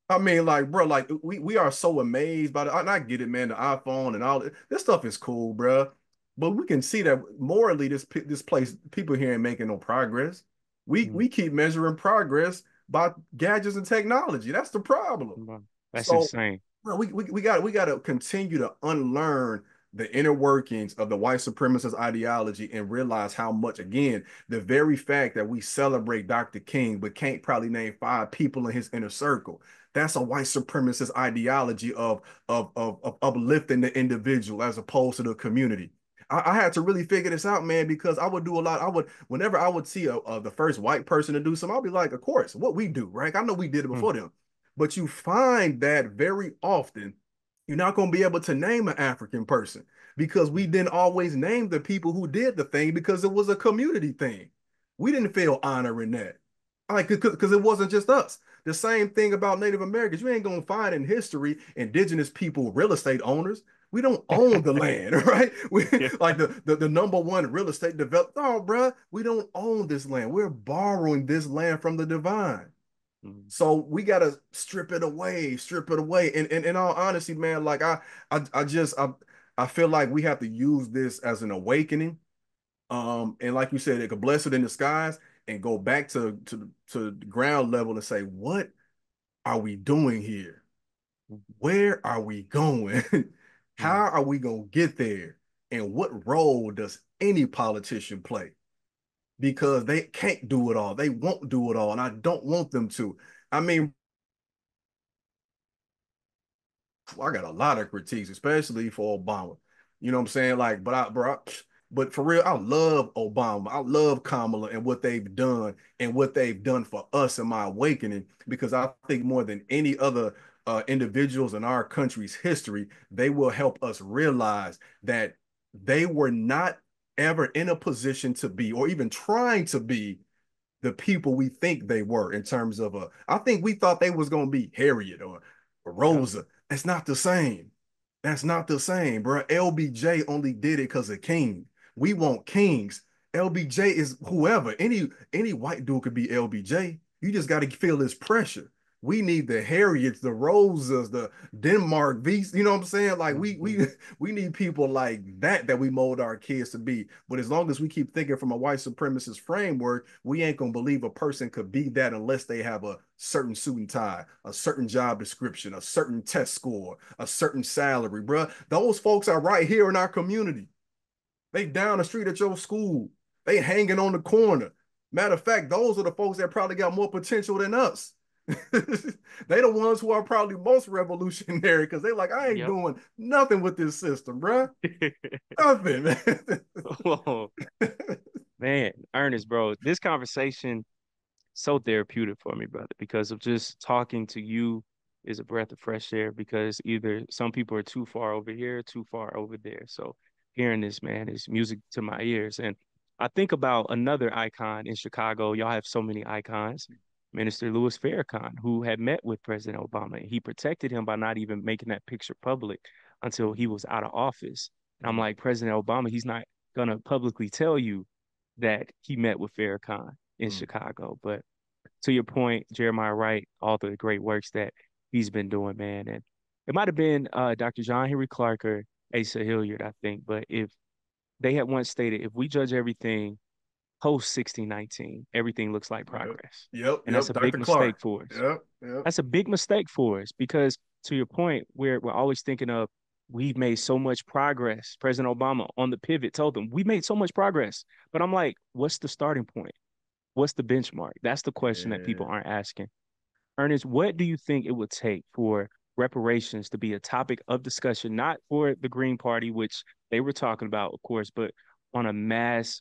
I mean, like, bro, like we we are so amazed by the. And I get it, man. The iPhone and all this stuff is cool, bro. But we can see that morally, this this place, people here ain't making no progress. We mm-hmm. we keep measuring progress by gadgets and technology. That's the problem. That's so, insane. We we we got we got to continue to unlearn the inner workings of the white supremacist ideology and realize how much again the very fact that we celebrate Dr. King but can't probably name five people in his inner circle that's a white supremacist ideology of of of, of uplifting the individual as opposed to the community I, I, had to really figure this out, man, because I would do a lot. I would, whenever I would see a, a the first white person to do something, I'll be like, of course, what we do, right? I know we did it hmm. before mm. them. But you find that very often, you're not going to be able to name an African person because we didn't always name the people who did the thing because it was a community thing. We didn't feel honor in that. Like, because it wasn't just us. The same thing about Native Americans. You ain't gonna find in history indigenous people real estate owners we don't own the land, right? We yeah. like the, the, the number one real estate developer. Oh, bro, we don't own this land. We're borrowing this land from the divine. Mm-hmm. So we gotta strip it away, strip it away. And, and in all honesty, man, like I I I just I I feel like we have to use this as an awakening. Um, and like you said, it could bless it in disguise and go back to to to the ground level and say, what are we doing here? Mm-hmm. Where are we going? How are we going to get there? And what role does any politician play? Because they can't do it all. They won't do it all, and I don't want them to. I mean, I got a lot of critiques, especially for Obama. You know what I'm saying? Like, but I, bro, but for real, I love Obama. I love Kamala and what they've done and what they've done for us in my awakening. Because I think more than any other uh, individuals in our country's history, they will help us realize that they were not ever in a position to be, or even trying to be, the people we think they were in terms of a. I think we thought they was gonna be Harriet or Rosa. It's not the same. That's not the same, bro. LBJ only did it because of King. We want kings. LBJ is whoever. Any any white dude could be LBJ. You just got to feel this pressure. We need the Harriets, the Rosas, the Denmark Veseys. You know what I'm saying? Like we we mm-hmm. we need people like that that we mold our kids to be. But as long as we keep thinking from a white supremacist framework, we ain't gonna believe a person could be that unless they have a certain suit and tie, a certain job description, a certain test score, a certain salary, bruh. Those folks are right here in our community. They down the street at your school. They hanging on the corner. Matter of fact, those are the folks that probably got more potential than us. they the ones who are probably most revolutionary because they like, I ain't yep. doing nothing with this system, bro. nothing, man. Man, Ernest, bro, this conversation so therapeutic for me, brother, because of just talking to you is a breath of fresh air because either some people are too far over here, too far over there. So hearing this, man, is music to my ears. And I think about another icon in Chicago. Y'all have so many icons. Minister Louis Farrakhan, who had met with President Obama. He protected him by not even making that picture public until he was out of office. And I'm like, President Obama, he's not gonna publicly tell you that he met with Farrakhan in mm. Chicago. But to your point, Jeremiah Wright, all the great works that he's been doing, man. And it might have been uh, Dr. John Henrik Clarke or Asa Hilliard, I think. But if they had once stated, if we judge everything post 1619, everything looks like progress. Yep. yep and that's a Dr. big Clarke. mistake for us. Yep. Yep. That's a big mistake for us because to your point, we're we're always thinking of we've made so much progress. President Obama on the pivot told them we made so much progress. But I'm like, what's the starting point? What's the benchmark? That's the question yeah. that people aren't asking. Ernest, what do you think it would take for reparations to be a topic of discussion, not for the Green Party, which they were talking about, of course, but on a mass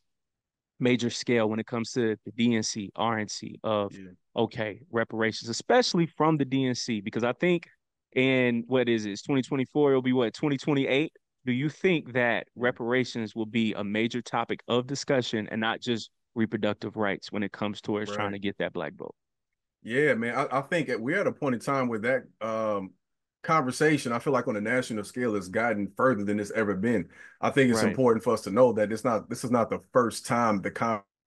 major scale when it comes to the DNC, RNC of yeah. okay, reparations, especially from the DNC, because I think in what is it, 2024, it'll be what, 2028? Do you think that reparations will be a major topic of discussion and not just reproductive rights when it comes towards right. trying to get that black vote? Yeah, man. I, I, think we're at a point in time where that um, conversation, I feel like on a national scale, has gotten further than it's ever been. I think it's right. important for us to know that it's not this is not the first time the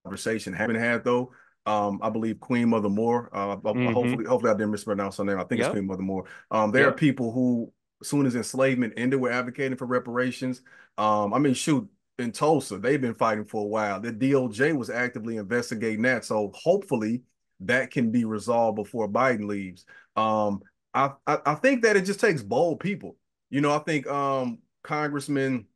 conversation has been had though. Um, I believe Queen Mother Moore. Uh, mm-hmm. hopefully, hopefully I didn't mispronounce her name. I think yep. it's Queen Mother Moore. Um, there yep. are people who, as soon as enslavement ended, were advocating for reparations. Um, I mean, shoot, in Tulsa, they've been fighting for a while. The DOJ was actively investigating that, so hopefully that can be resolved before Biden leaves. Um, I, I, I think that it just takes bold people. You know, I think um Congressman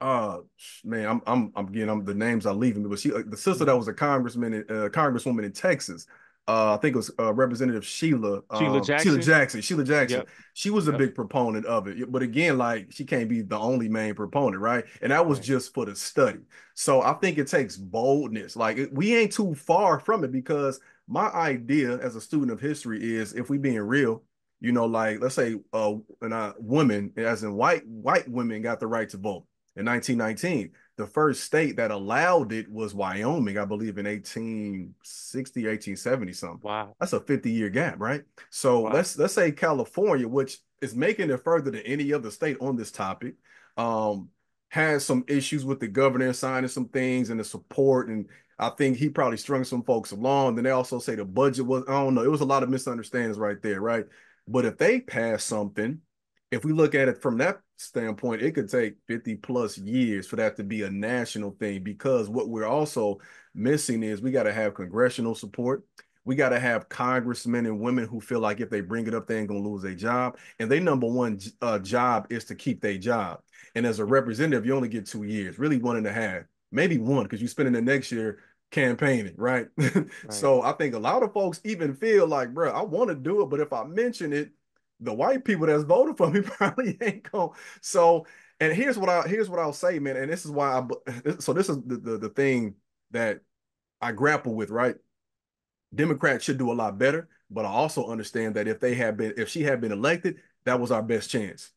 uh man, I'm I'm I'm getting I'm the names are leaving me, but she uh, the sister that was a congressman uh congresswoman in Texas. Uh, I think it was uh, Representative Sheila Sheila um, Jackson. Sheila Jackson. Sheila Jackson. Yep. She was a yep. big proponent of it, but again, like she can't be the only main proponent, right? And that was right. just for the study. So I think it takes boldness. Like we ain't too far from it because my idea as a student of history is, if we being real, you know, like let's say uh and uh women, as in white white women got the right to vote in 1919. The first state that allowed it was Wyoming, I believe in 1860, 1870 something. Wow. That's a 50 year gap, right? So wow. let's let's say California, which is making it further than any other state on this topic, um, has some issues with the governor signing some things and the support and I think he probably strung some folks along. Then they also say the budget was, I don't know, it was a lot of misunderstandings right there, right? But if they pass something, if we look at it from that standpoint, it could take 50 plus years for that to be a national thing because what we're also missing is we got to have congressional support. We got to have congressmen and women who feel like if they bring it up, they ain't going to lose their job. And their number one uh, job is to keep their job. And as a representative, you only get two years, really one and a half, maybe one, because you're spending the next year campaigning, right? Right. so I think a lot of folks even feel like, bro, I want to do it, but if I mention it, the white people that's voted for me probably ain't going. So, and here's what I here's what I'll say, man, and this is why I so this is the the, the thing that I grapple with, right? Democrats should do a lot better, but I also understand that if they had been if she had been elected, that was our best chance.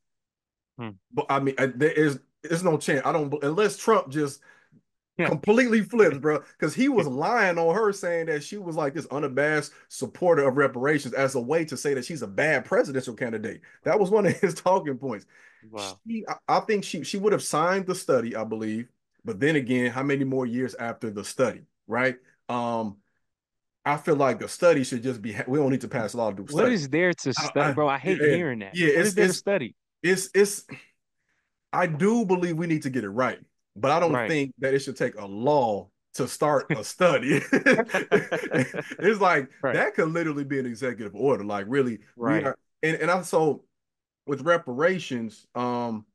Hmm. But I mean, there is there's no chance. I don't unless Trump just. completely flipped, bro. Because he was lying on her, saying that she was like this unabashed supporter of reparations as a way to say that she's a bad presidential candidate. That was one of his talking points. Wow. She, I think she she would have signed the study, I believe. But then again, how many more years after the study, right? Um, I feel like the study should just be. We don't need to pass a law to do. What is there to study, bro? I hate yeah, hearing that. Yeah, what is there to study? It's it's. I do believe we need to get it right but I don't right. think that it should take a law to start a study. it's like right. that could literally be an executive order. Like really, right? Are, and and also with reparations, um,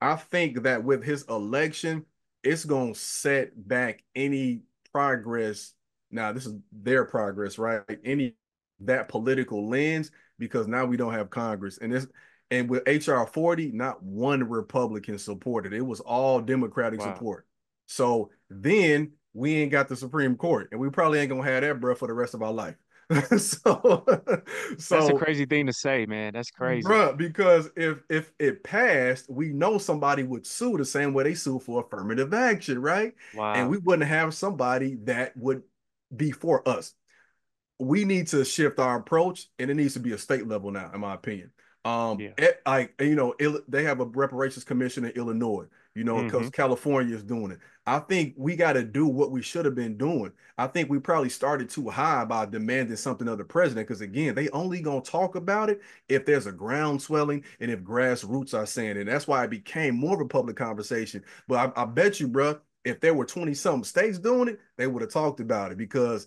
I think that with his election, it's gonna set back any progress. Now this is their progress, right? Any that political lens because now we don't have Congress, and this and with HR 40, not one Republican supported. It was all Democratic wow. support. So then we ain't got the Supreme Court, and we probably ain't gonna have that, bro, for the rest of our life. so, so that's a crazy thing to say, man. That's crazy, bro. Because if if it passed, we know somebody would sue the same way they sue for affirmative action, right? Wow. And we wouldn't have somebody that would be for us. We need to shift our approach, and it needs to be a state level now, in my opinion. Um, yeah. it, like you know, it, they have a reparations commission in Illinois. You know, because mm-hmm. California is doing it. I think we got to do what we should have been doing. I think we probably started too high by demanding something of the president. Because again, they only gonna talk about it if there's a ground swelling and if grassroots are saying it. And that's why it became more of a public conversation. But I, I bet you, bro, if there were 20 something states doing it, they would have talked about it because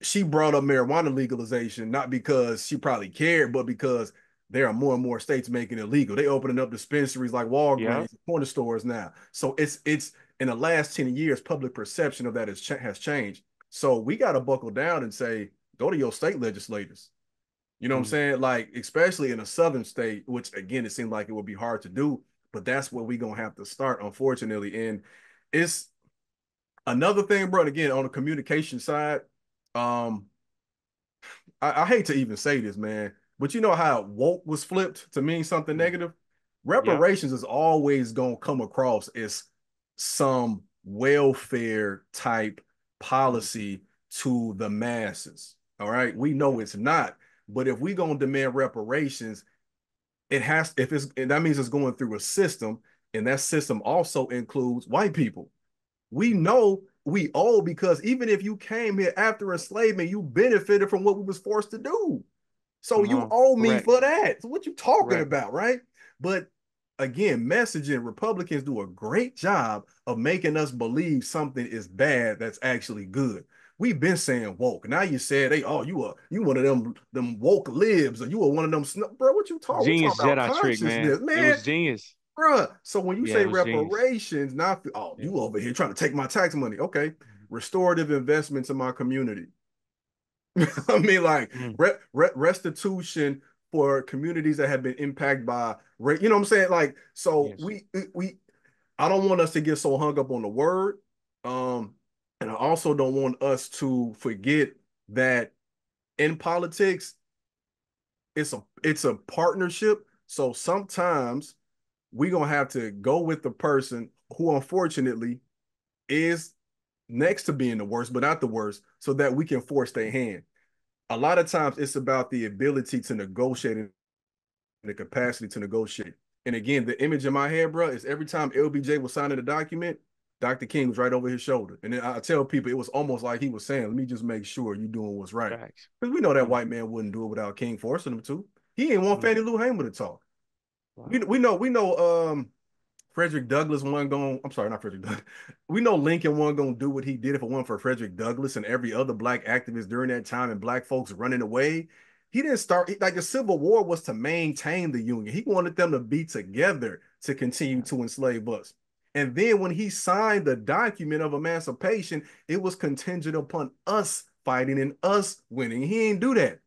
she brought up marijuana legalization, not because she probably cared, but because there are more and more states making it legal. They opening up dispensaries like Walgreens, yeah. corner stores now. So it's it's in the last 10 years, public perception of that has, ch- has changed. So we got to buckle down and say, go to your state legislators. You know mm-hmm. what I'm mm. saying? Like, especially in a southern state, which again, it seemed like it would be hard to do, but that's where we're gonna have to start, unfortunately. And it's another thing, bro. Again, on the communication side, um, I, I hate to even say this, man but you know how woke was flipped to mean something negative? Reparations is always going to come across as some welfare type policy to the masses. All right. We know it's not. But if we're going to demand reparations, it has, if it's, that means it's going through a system, and that system also includes white people. We know we owe because even if you came here after enslavement, you benefited from what we was forced to do. So you owe me Correct. for that. So what you talking Correct. about, right? But again, messaging Republicans do a great job of making us believe something is bad that's actually good. We've been saying woke. Now you said, "Hey, oh, you are you one of them them woke libs, or you are one of them sn-. bro." What you talking? Genius talking Jedi trick, man. man. It was genius, bro. So when you yeah, say reparations, not oh, you over here trying to take my tax money? Okay, mm-hmm. restorative investments in my community. I mean, like mm. re- re- restitution for communities that have been impacted by, you know what I'm saying? Like, so yes. we we, I don't want us to get so hung up on the word, um, and I also don't want us to forget that in politics, it's a it's a partnership. So sometimes we're gonna have to go with the person who unfortunately is next to being the worst, but not the worst, so that we can force their hand. A lot of times it's about the ability to negotiate and the capacity to negotiate. And again, the image in my head, bro, is every time LBJ was signing a document, Dr. King was right over his shoulder. And then I tell people it was almost like he was saying, let me just make sure you're doing what's right. Because we know that white man wouldn't do it without King forcing him to. He ain't want mm-hmm. Fannie Lou Hamer to talk. Wow. We, we know, we know um Frederick Douglass wasn't going. I'm sorry, not Frederick Douglass. We know Lincoln wasn't going to do what he did if it wasn't for Frederick Douglass and every other black activist during that time and black folks running away. He didn't start like the Civil War was to maintain the Union. He wanted them to be together to continue to enslave us. And then when he signed the document of emancipation, it was contingent upon us fighting and us winning. He ain't do that.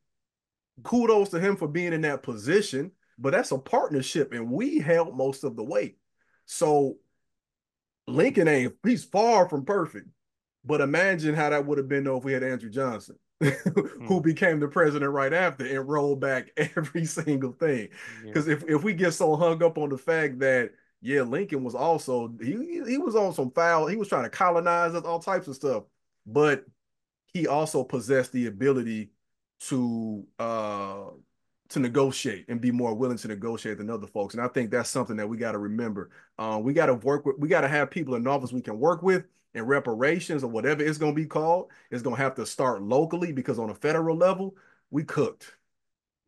Kudos to him for being in that position, but that's a partnership, and we held most of the weight. So Lincoln ain't he's far from perfect. But imagine how that would have been though if we had Andrew Johnson, who mm. became the president right after and rolled back every single thing. Because yeah. if, if we get so hung up on the fact that yeah, Lincoln was also he he was on some foul, he was trying to colonize us, all types of stuff. But he also possessed the ability to uh to negotiate and be more willing to negotiate than other folks. And I think that's something that we got to remember. Uh, we got to work with, we got to have people in office we can work with and reparations or whatever it's going to be called is going to have to start locally because on a federal level, we cooked.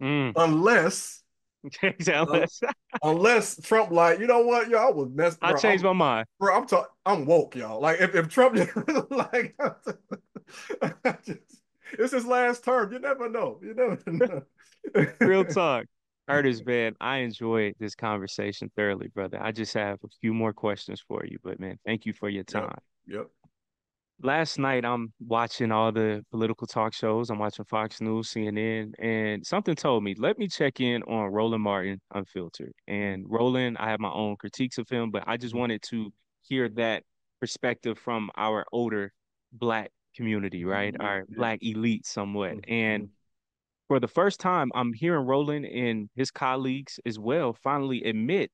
Mm. Unless unless, unless Trump, like, you know what, y'all was messed. I changed I'm, my mind, bro. I'm talking. I'm woke, y'all. Like, if, if Trump, like, just, it's his last term. You never know. You never know. Real talk. Curtis, man, I enjoyed this conversation thoroughly, brother. I just have a few more questions for you, but man, thank you for your time. Yep. Last night, I'm watching all the political talk shows. I'm watching Fox News, CNN, and something told me, let me check in on Roland Martin Unfiltered. And Roland, I have my own critiques of him, but I just wanted to hear that perspective from our older Black community, right? Mm-hmm. Our Black elite, somewhat. Mm-hmm. And for the first time, I'm hearing Roland and his colleagues as well finally admit,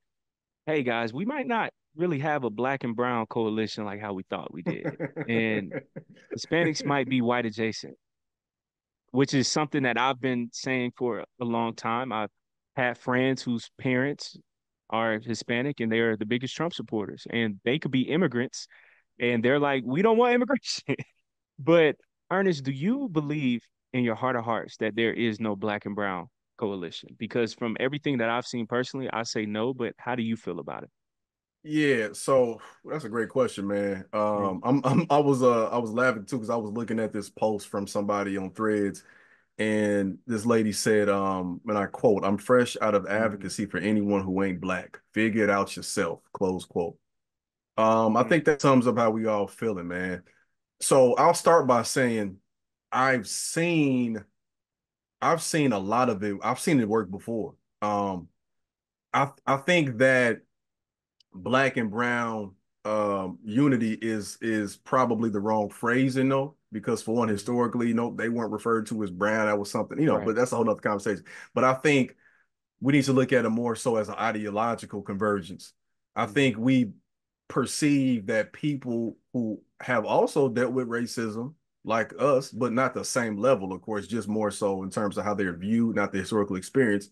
hey guys, we might not really have a black and brown coalition like how we thought we did. and Hispanics might be white adjacent, which is something that I've been saying for a long time. I've had friends whose parents are Hispanic and they're the biggest Trump supporters, and they could be immigrants, and they're like, we don't want immigration. but Ernest, do you believe in your heart of hearts that there is no black and brown coalition? Because from everything that I've seen personally, I say no, but how do you feel about it? Yeah, so that's a great question, man. Um, I'm, I'm I was uh I was laughing too because I was looking at this post from somebody on Threads, and this lady said, um, and I quote, "I'm fresh out of mm-hmm. advocacy for anyone who ain't black. Figure it out yourself." Close quote. Um, I mm-hmm. think that sums up how we all feeling, man. So I'll start by saying I've seen I've seen a lot of it. I've seen it work before. Um, I I think that black and brown um, unity is is probably the wrong phrase, phrasing though because for one mm-hmm. historically you know they weren't referred to as brown that was something you know right. but that's a whole nother conversation but i think we need to look at it more so as an ideological convergence i mm-hmm. think we perceive that people who have also dealt with racism like us but not the same level of course just more so in terms of how they're viewed not the historical experience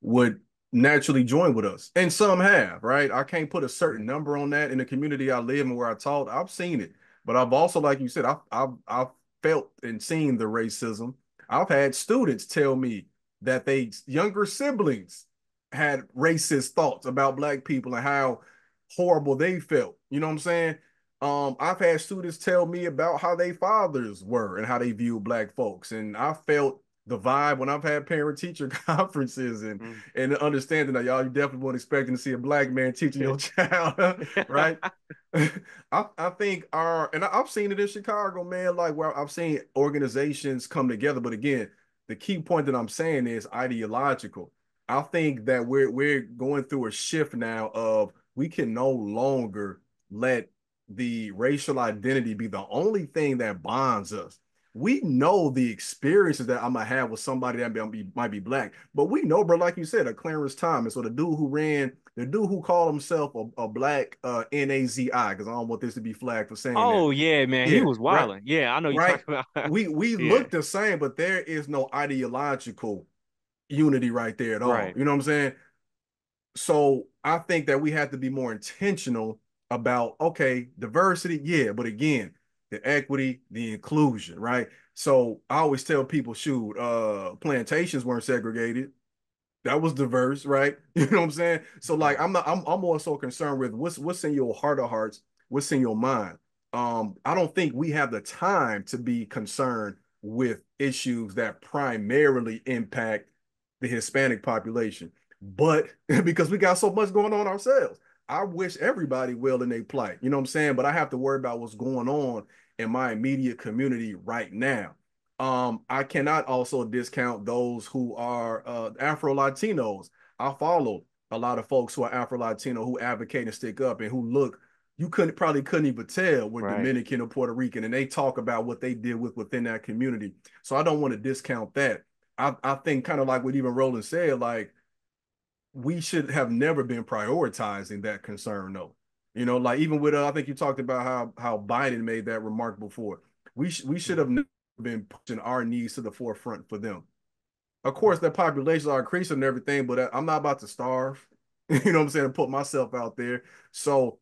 would naturally join with us. And some have, right? I can't put a certain number on that in the community I live and where I taught. I've seen it. But I've also, like you said, I've, I've, I've felt and seen the racism. I've had students tell me that they younger siblings had racist thoughts about black people and how horrible they felt. You know what I'm saying? Um, I've had students tell me about how their fathers were and how they view black folks. And I felt the vibe when I've had parent teacher conferences and mm. and understanding that y'all you definitely weren't expecting to see a black man teaching your child, right? I, I think our and I've seen it in Chicago, man, like where I've seen organizations come together. But again, the key point that I'm saying is ideological. I think that we're we're going through a shift now of we can no longer let the racial identity be the only thing that bonds us we know the experiences that I'm gonna have with somebody that might be, might be black, but we know, bro, like you said, a Clarence Thomas or the dude who ran, the dude who called himself a, a black uh, NAZI, because I don't want this to be flagged for saying. Oh that. yeah, man, yeah, he was wilding. Right. Yeah, I know you right? about. we we yeah. look the same, but there is no ideological unity right there at all. Right. You know what I'm saying? So I think that we have to be more intentional about okay, diversity, yeah, but again the equity, the inclusion, right? So I always tell people, shoot, uh, plantations weren't segregated. That was diverse, right? You know what I'm saying? So like I'm not I'm I'm more so concerned with what's what's in your heart of hearts, what's in your mind. Um, I don't think we have the time to be concerned with issues that primarily impact the Hispanic population. But because we got so much going on ourselves. I wish everybody well in their plight. You know what I'm saying? But I have to worry about what's going on in my immediate community right now. Um, I cannot also discount those who are uh, Afro Latinos. I follow a lot of folks who are Afro Latino who advocate and stick up and who look. You couldn't probably couldn't even tell we're right. Dominican or Puerto Rican, and they talk about what they did with within that community. So I don't want to discount that. I, I think kind of like what even Roland said, like we should have never been prioritizing that concern though. You know, like even with uh, I think you talked about how how Biden made that remark before. We sh- we should have been pushing our needs to the forefront for them. Of course, their populations are increasing and everything, but uh, I'm not about to starve. you know what I'm saying? put myself out there. So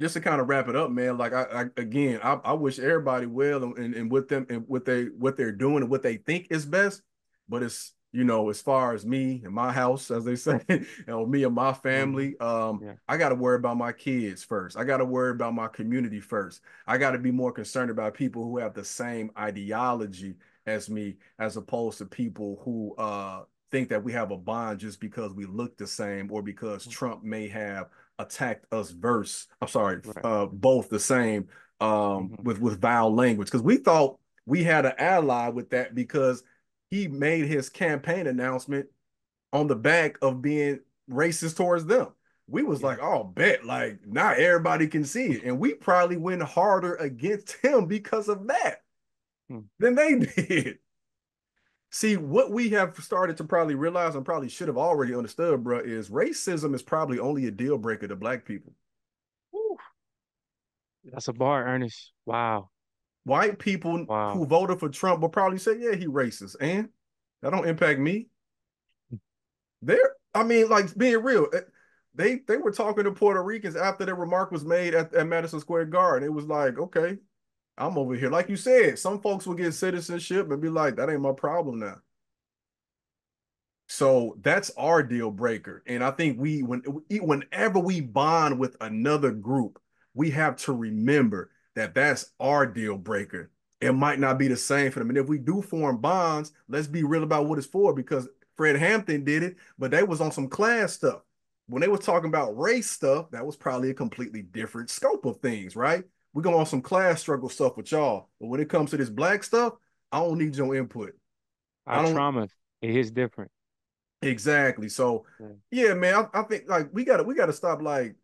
just to kind of wrap it up, man, like I, I again, I, I, wish everybody well and, and with them and what they what they're doing and what they think is best. But it's you know, as far as me and my house, as they say, you know, me and my family, mm-hmm. um, yeah. I got to worry about my kids first. I got to worry about my community first. I got to be more concerned about people who have the same ideology as me, as opposed to people who uh, think that we have a bond just because we look the same or because mm-hmm. Trump may have attacked us verse. I'm sorry, right. uh, both the same um, mm-hmm. with with vile language because we thought we had an ally with that because he made his campaign announcement on the back of being racist towards them. We was yeah. like, oh, bet, like not everybody can see it. And we probably went harder against him because of that hmm. than they did. See, what we have started to probably realize and probably should have already understood, bro, is racism is probably only a deal breaker to black people. That's a bar, Ernest. Wow. White people wow. who voted for Trump will probably say, "Yeah, he racist," and that don't impact me. They're, I mean, like being real, eh, they they were talking to Puerto Ricans after the remark was made at, at Madison Square Garden. It was like, okay, I'm over here. Like you said, some folks will get citizenship and be like, that ain't my problem now. So that's our deal breaker. And I think we when whenever we bond with another group, we have to remember that that's our deal breaker. It might not be the same for them. And if we do form bonds, let's be real about what it's for because Fred Hampton did it, but they was on some class stuff. When they was talking about race stuff, that was probably a completely different scope of things, right? We're going on some class struggle stuff with y'all. But when it comes to this black stuff, I don't need your input. Our trauma it is different. Exactly. So yeah, yeah man, I, I, think like we gotta we gotta stop like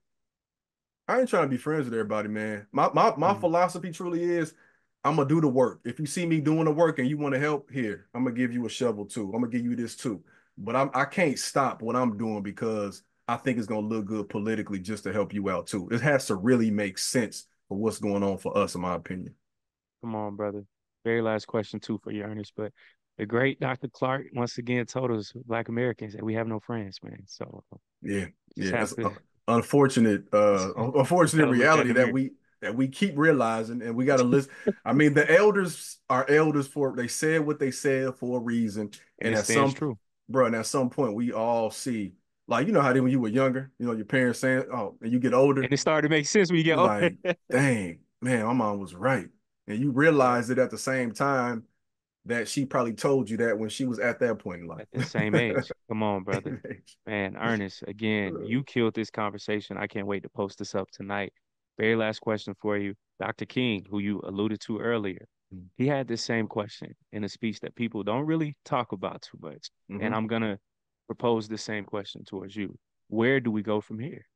I ain't trying to be friends with everybody, man. My my my mm-hmm. philosophy truly is I'm gonna do the work. If you see me doing the work and you want to help, here I'm gonna give you a shovel too. I'm gonna give you this too. But I'm I can't stop what I'm doing because I think it's gonna look good politically just to help you out too. It has to really make sense for what's going on for us, in my opinion. Come on, brother. Very last question too for you, Ernest. But the great Dr. Clarke once again told us Black Americans that we have no friends, man. So yeah, yeah. To, unfortunate, uh, unfortunate reality that we that we keep realizing, and we got to listen. I mean, the elders are elders for they said what they said for a reason, and, at some true, bro. And at some point, we all see. Like you know how they when you were younger, you know your parents saying, "Oh," and you get older, and it started to make sense when you get older. Like, dang, man, my mom was right, and you realize it at the same time that she probably told you that when she was at that point in life. The same age. Come on, brother. Man, Ernest, again, you killed this conversation. I can't wait to post this up tonight. Very last question for you. Dr. King, who you alluded to earlier, mm-hmm. he had this same question in a speech that people don't really talk about too much. Mm-hmm. And I'm going to propose the same question towards you. Where do we go from here?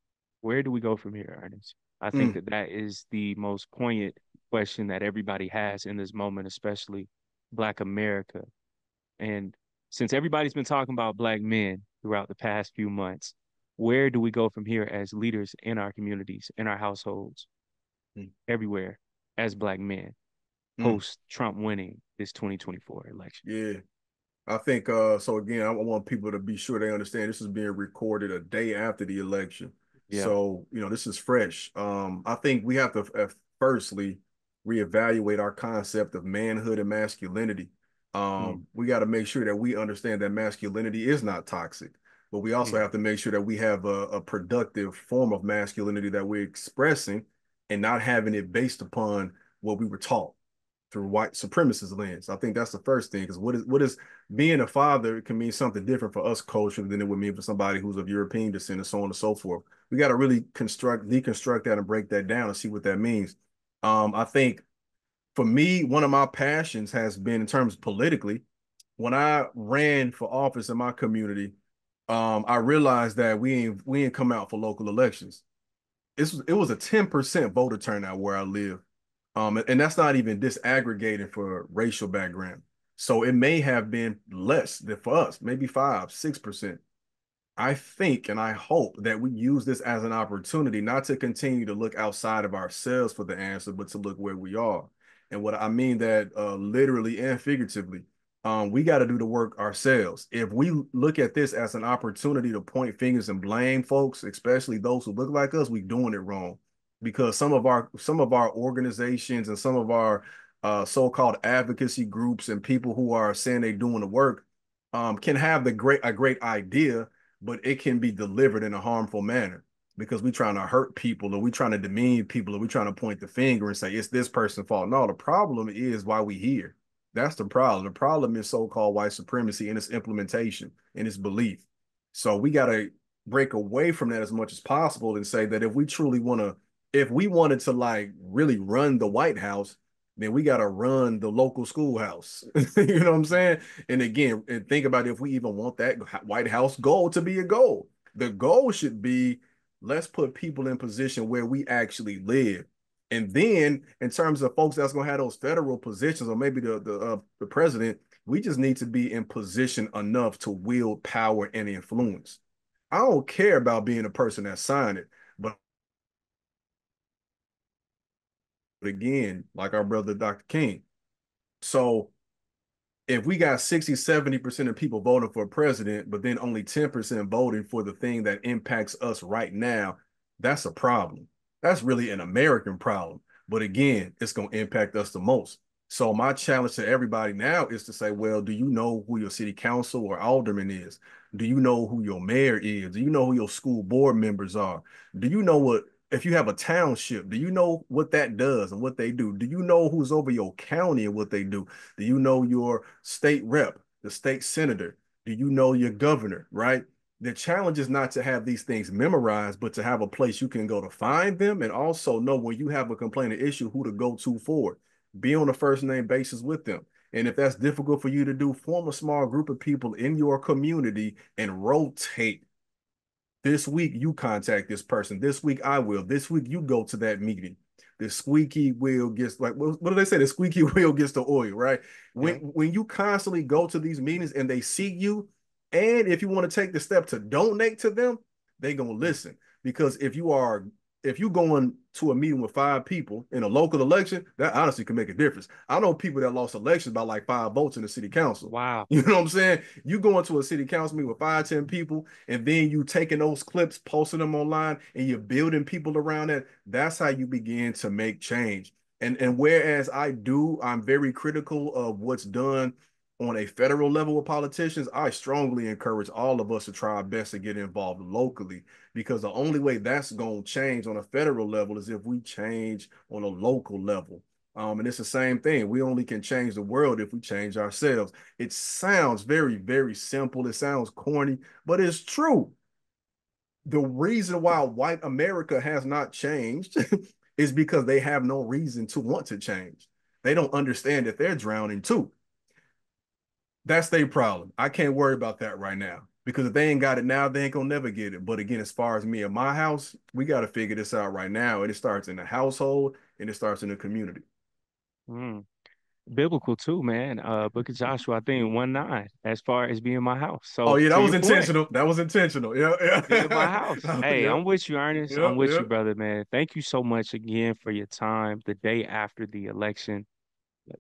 Where do we go from here, Ernest? I think mm. that that is the most poignant question that everybody has in this moment, especially Black America. And since everybody's been talking about Black men throughout the past few months, where do we go from here as leaders in our communities, in our households, mm. everywhere as Black men mm. post Trump winning this 2024 election? Yeah. I think uh so again, I want people to be sure they understand this is being recorded a day after the election. Yeah. So, you know, this is fresh. Um, I think we have to uh, firstly reevaluate our concept of manhood and masculinity. Um, mm. We got to make sure that we understand that masculinity is not toxic, but we also mm. have to make sure that we have a, a productive form of masculinity that we're expressing and not having it based upon what we were taught. through white supremacist lens. I think that's the first thing because what is what is being a father can mean something different for us culturally than it would mean for somebody who's of European descent and so on and so forth. We got to really construct, deconstruct that and break that down and see what that means. Um, I think for me, one of my passions has been in terms politically. When I ran for office in my community, um, I realized that we ain't we ain't come out for local elections. It was, it was a 10% voter turnout where I live um, and that's not even disaggregating for racial background. So it may have been less than for us, maybe five, six percent. I think and I hope that we use this as an opportunity not to continue to look outside of ourselves for the answer, but to look where we are. And what I mean that uh, literally and figuratively, um, we got to do the work ourselves. If we look at this as an opportunity to point fingers and blame folks, especially those who look like us, we're doing it wrong because some of our some of our organizations and some of our uh, so-called advocacy groups and people who are saying they're doing the work um, can have the great a great idea, but it can be delivered in a harmful manner because we're trying to hurt people or we're trying to demean people or we're trying to point the finger and say it's this person's fault. No, the problem is why we here. That's the problem. The problem is so-called white supremacy and its implementation and its belief. So we got to break away from that as much as possible and say that if we truly want to if we wanted to like really run the White House, then we got to run the local schoolhouse. you know what I'm saying? And again, and think about if we even want that White House goal to be a goal. The goal should be let's put people in position where we actually live. And then, in terms of folks that's going to have those federal positions, or maybe the the, uh, the president, we just need to be in position enough to wield power and influence. I don't care about being a person that signed it. Again, like our brother Dr. King. So if we got 60, 70% of people voting for a president, but then only 10% voting for the thing that impacts us right now, that's a problem. That's really an American problem. But again, it's going to impact us the most. So my challenge to everybody now is to say, well, do you know who your city council or alderman is? Do you know who your mayor is? Do you know who your school board members are? Do you know what if you have a township, do you know what that does and what they do? Do you know who's over your county and what they do? Do you know your state rep, the state senator? Do you know your governor, right? The challenge is not to have these things memorized, but to have a place you can go to find them and also know when you have a complaint or issue who to go to for Be on a first name basis with them. And if that's difficult for you to do, form a small group of people in your community and rotate this week you contact this person. This week I will. This week you go to that meeting. The squeaky wheel gets like what, do they say? The squeaky wheel gets the oil, right? When yeah. when you constantly go to these meetings and they see you, and if you want to take the step to donate to them, they gonna listen. Because if you are if you're going to a meeting with five people in a local election, that honestly can make a difference. I know people that lost elections by like five votes in the city council. Wow. You know what I'm saying? You go into a city council meeting with five, ten people, and then you taking those clips, posting them online, and you're building people around that. That's how you begin to make change. And and whereas I do, I'm very critical of what's done on a federal level with politicians, I strongly encourage all of us to try our best to get involved locally because the only way that's going to change on a federal level is if we change on a local level. Um, and it's the same thing. We only can change the world if we change ourselves. It sounds very, very simple. It sounds corny, but it's true. The reason why white America has not changed is because they have no reason to want to change. They don't understand that they're drowning too that's their problem. I can't worry about that right now because if they ain't got it now, they ain't gonna never get it. But again, as far as me and my house, we got to figure this out right now. And it starts in the household and it starts in the community. Mm. Biblical too, man. Uh, Book of Joshua, I think one nine, as far as being my house. So, oh yeah, that was intentional. Point, that was intentional. Yeah, yeah. my house. Hey, I'm with you, Ernest. I'm with you, brother, man. Thank you so much again for your time. The day after the election,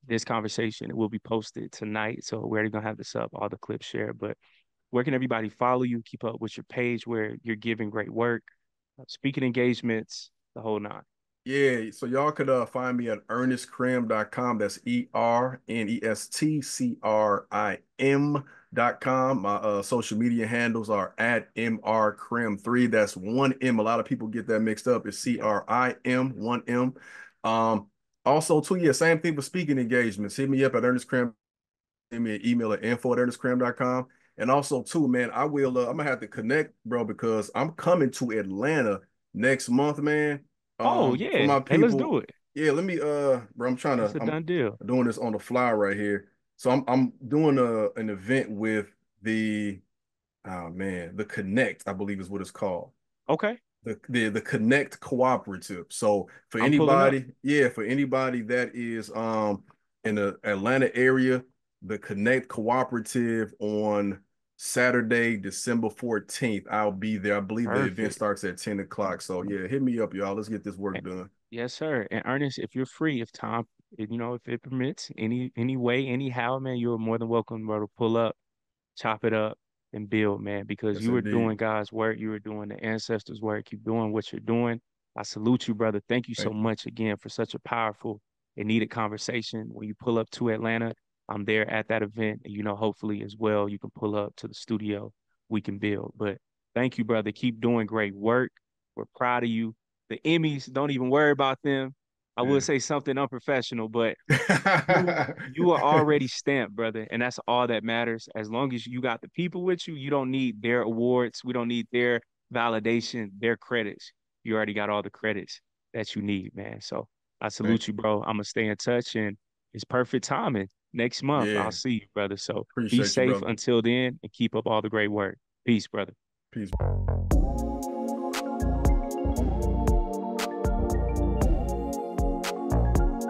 this conversation will be posted tonight. So we're gonna have this up, all the clips shared. But where can everybody follow you, keep up with your page where you're giving great work, uh, speaking engagements, the whole nine? Yeah, so y'all could uh, find me at ernestcrim.com. That's E R N E S T C R I M.com. My uh, social media handles are at MRCrim3. That's one M. A lot of people get that mixed up. It's C R I M, one M. Um, Also, too, yeah, same thing for speaking engagements. Hit me up at Ernest Crim. Send me an email at info at ernestcrim.com. And also, too, man, I will. Uh, I'm gonna have to connect, bro, because I'm coming to Atlanta next month, man. Oh, um, oh yeah, my people. Hey, let's do it. Yeah, let me. Uh, bro, I'm trying to. It's a I'm done deal. Doing this on the fly right here. So I'm I'm doing a an event with the, oh man, the Connect, I believe is what it's called. Okay. The the the Connect Cooperative. So for I'm anybody, yeah, for anybody that is um in the Atlanta area, the Connect Cooperative on Saturday, December 14th. I'll be there. I believe Perfect. the event starts at 10 o'clock. So yeah, hit me up, y'all. Let's get this work done. Yes, sir. And Ernest, if you're free, if time, you know, if it permits, any any way, anyhow, man, you're more than welcome, bro, to pull up, chop it up, and build, man. Because yes, you were indeed. doing God's work, you were doing the ancestors' work, keep doing what you're doing. I salute you, brother. Thank you Thank so you. much again for such a powerful and needed conversation. When you pull up to Atlanta, I'm there at that event. And, you know, hopefully as well, you can pull up to the studio. We can build. But thank you, brother. Keep doing great work. We're proud of you. The Emmys, don't even worry about them. I would say something unprofessional, but you, you, are already stamped, brother. And that's all that matters. As long as you got the people with you, you don't need their awards. We don't need their validation, their credits. You already got all the credits that you need, man. So I salute you, bro. I'm gonna stay in touch and it's perfect timing next month. Yeah. I'll see you, brother. So Appreciate be safe you, until then and keep up all the great work. Peace, brother. Peace.